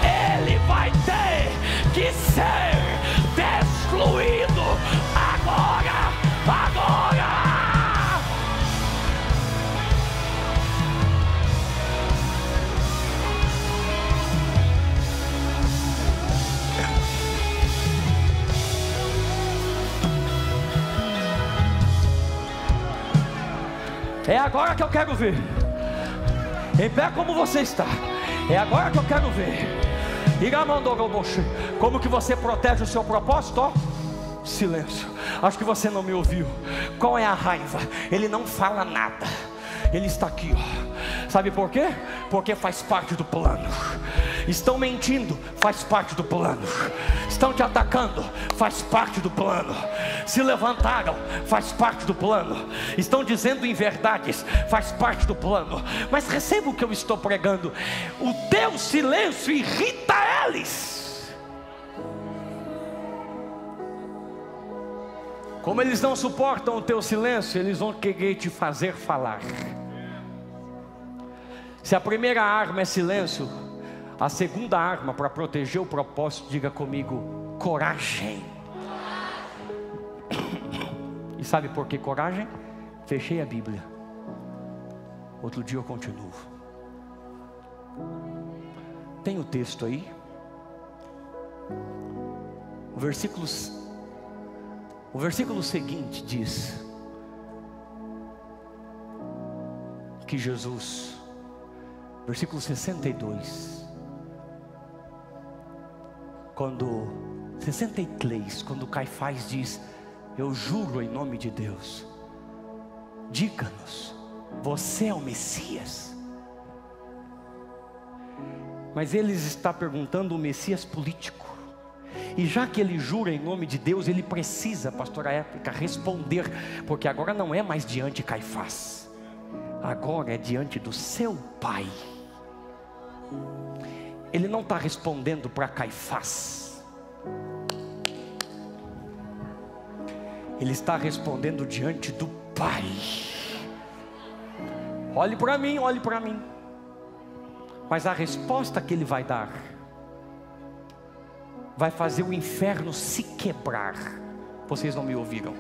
ele vai ter que ser destruído agora. Agora! É agora que eu quero ver. Em pé como você está. É agora que eu quero ver. Como que você protege o seu propósito? Ó, silêncio. Acho que você não me ouviu. Qual é a raiva? Ele não fala nada. Ele está aqui, ó. Sabe por quê? Porque faz parte do plano. Estão mentindo, faz parte do plano. Estão te atacando, faz parte do plano. Se levantaram, faz parte do plano. Estão dizendo inverdades, faz parte do plano. Mas receba o que eu estou pregando. O teu silêncio irrita eles. Como eles não suportam o teu silêncio, eles vão querer te fazer falar. Se a primeira arma é silêncio, a segunda arma para proteger o propósito, diga comigo, coragem. E sabe por que coragem? Fechei a Bíblia. Outro dia eu continuo. Tem o texto aí? O versículo, o versículo seguinte diz que Jesus, versículo 62, quando 63, quando Caifás diz: Eu juro em nome de Deus, diga-nos, você é o Messias. Mas ele está perguntando o Messias político. E já que ele jura em nome de Deus, ele precisa, pastora Épica, responder, porque agora não é mais diante Caifás, agora é diante do seu pai ele não está respondendo para Caifás, ele está respondendo diante do Pai. Olhe para mim, olhe para mim. Mas a resposta que ele vai dar vai fazer o inferno se quebrar. Vocês não me ouviram?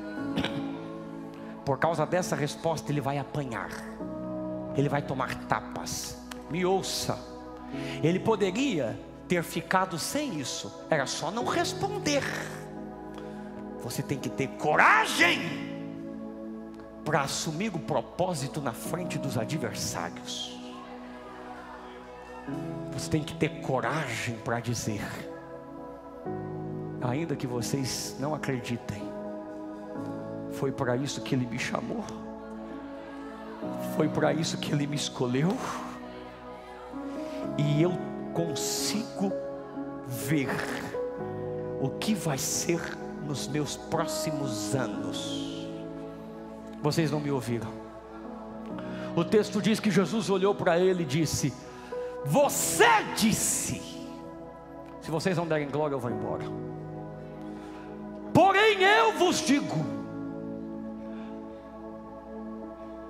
Por causa dessa resposta, ele vai apanhar, ele vai tomar tapas. Me ouça. Ele poderia ter ficado sem isso, era só não responder. Você tem que ter coragem para assumir o propósito na frente dos adversários. Você tem que ter coragem para dizer, ainda que vocês não acreditem, foi para isso que Ele me chamou, foi para isso que Ele me escolheu e eu consigo ver o que vai ser nos meus próximos anos. Vocês não me ouviram? O texto diz que Jesus olhou para ele e disse: Você disse. Se vocês não derem glória, eu vou embora. Porém, eu vos digo: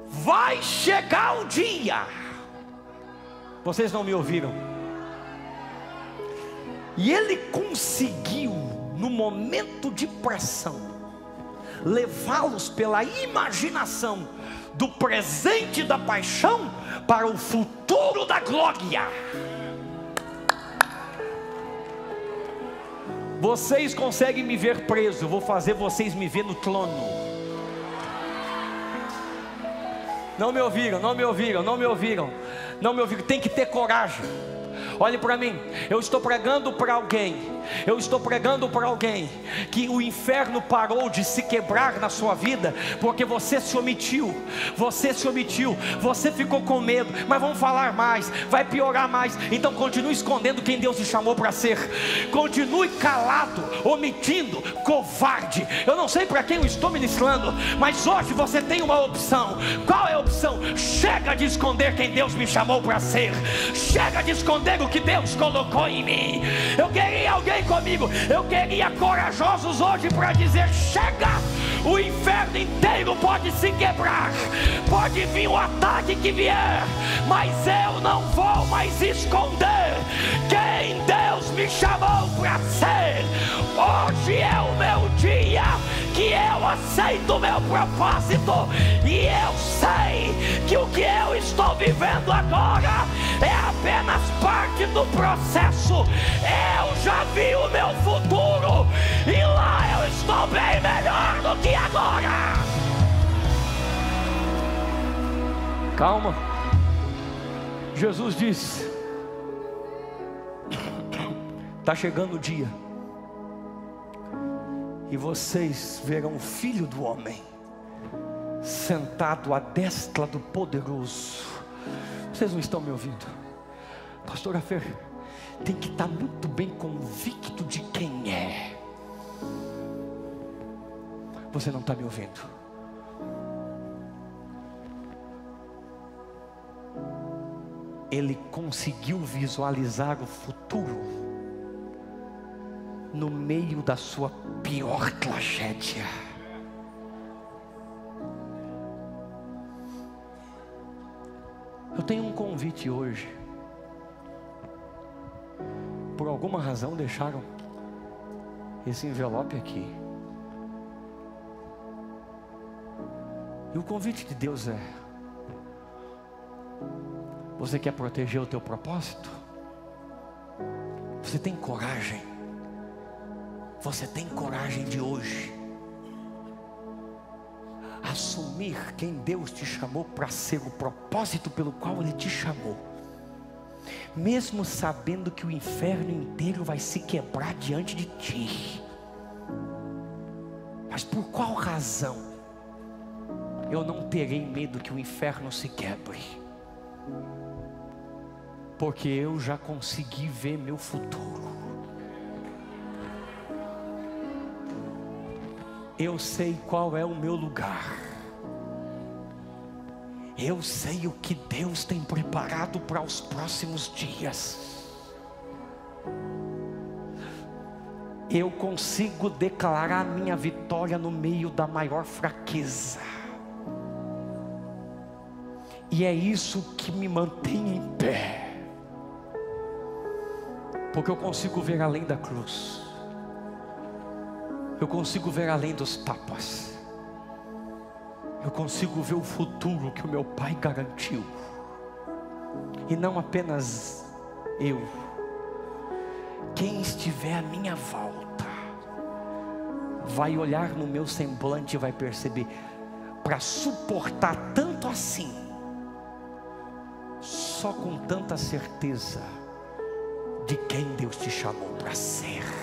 vai chegar o dia vocês não me ouviram? E ele conseguiu, no momento de pressão, levá-los pela imaginação do presente da paixão para o futuro da glória. Vocês conseguem me ver preso, vou fazer vocês me ver no trono. Não me ouviram, não me ouviram, não me ouviram, não me ouviram. Tem que ter coragem. Olhe para mim, eu estou pregando para alguém, eu estou pregando para alguém que o inferno parou de se quebrar na sua vida porque você se omitiu, você se omitiu, você ficou com medo, mas vamos falar mais, vai piorar mais, então continue escondendo quem Deus te chamou para ser, continue calado, omitindo, covarde. Eu não sei para quem eu estou ministrando, mas hoje você tem uma opção. Qual é a opção? Chega de esconder quem Deus me chamou para ser. Chega de esconder o que Deus colocou em mim. Eu queria alguém comigo. Eu queria corajosos hoje para dizer: chega. O inferno inteiro pode se quebrar. Pode vir o ataque que vier. Mas eu não vou mais esconder quem Deus me chamou para ser. Hoje é o meu dia que eu aceito o meu propósito e eu sei que o que eu estou vivendo agora é apenas parte do processo. Eu já vi o meu futuro e lá eu estou bem melhor do que agora. Calma. Jesus disse: Está chegando o dia e vocês verão o Filho do Homem sentado à destra do poderoso. Vocês não estão me ouvindo? Pastora Fer, tem que estar muito bem convicto de quem é. Você não está me ouvindo? Ele conseguiu visualizar o futuro no meio da sua pior tragédia. Eu tenho um convite hoje. Por alguma razão deixaram esse envelope aqui. E o convite de Deus é: Você quer proteger o teu propósito? Você tem coragem? Você tem coragem de hoje assumir quem Deus te chamou para ser o propósito pelo qual Ele te chamou, mesmo sabendo que o inferno inteiro vai se quebrar diante de ti. Mas por qual razão eu não terei medo que o inferno se quebre? Porque eu já consegui ver meu futuro. Eu sei qual é o meu lugar. Eu sei o que Deus tem preparado para os próximos dias. Eu consigo declarar minha vitória no meio da maior fraqueza. E é isso que me mantém em pé. Porque eu consigo ver além da cruz eu consigo ver além dos tapas. Eu consigo ver o futuro que o meu pai garantiu. E não apenas eu. Quem estiver à minha volta vai olhar no meu semblante e vai perceber para suportar tanto assim, só com tanta certeza de quem Deus te chamou para ser.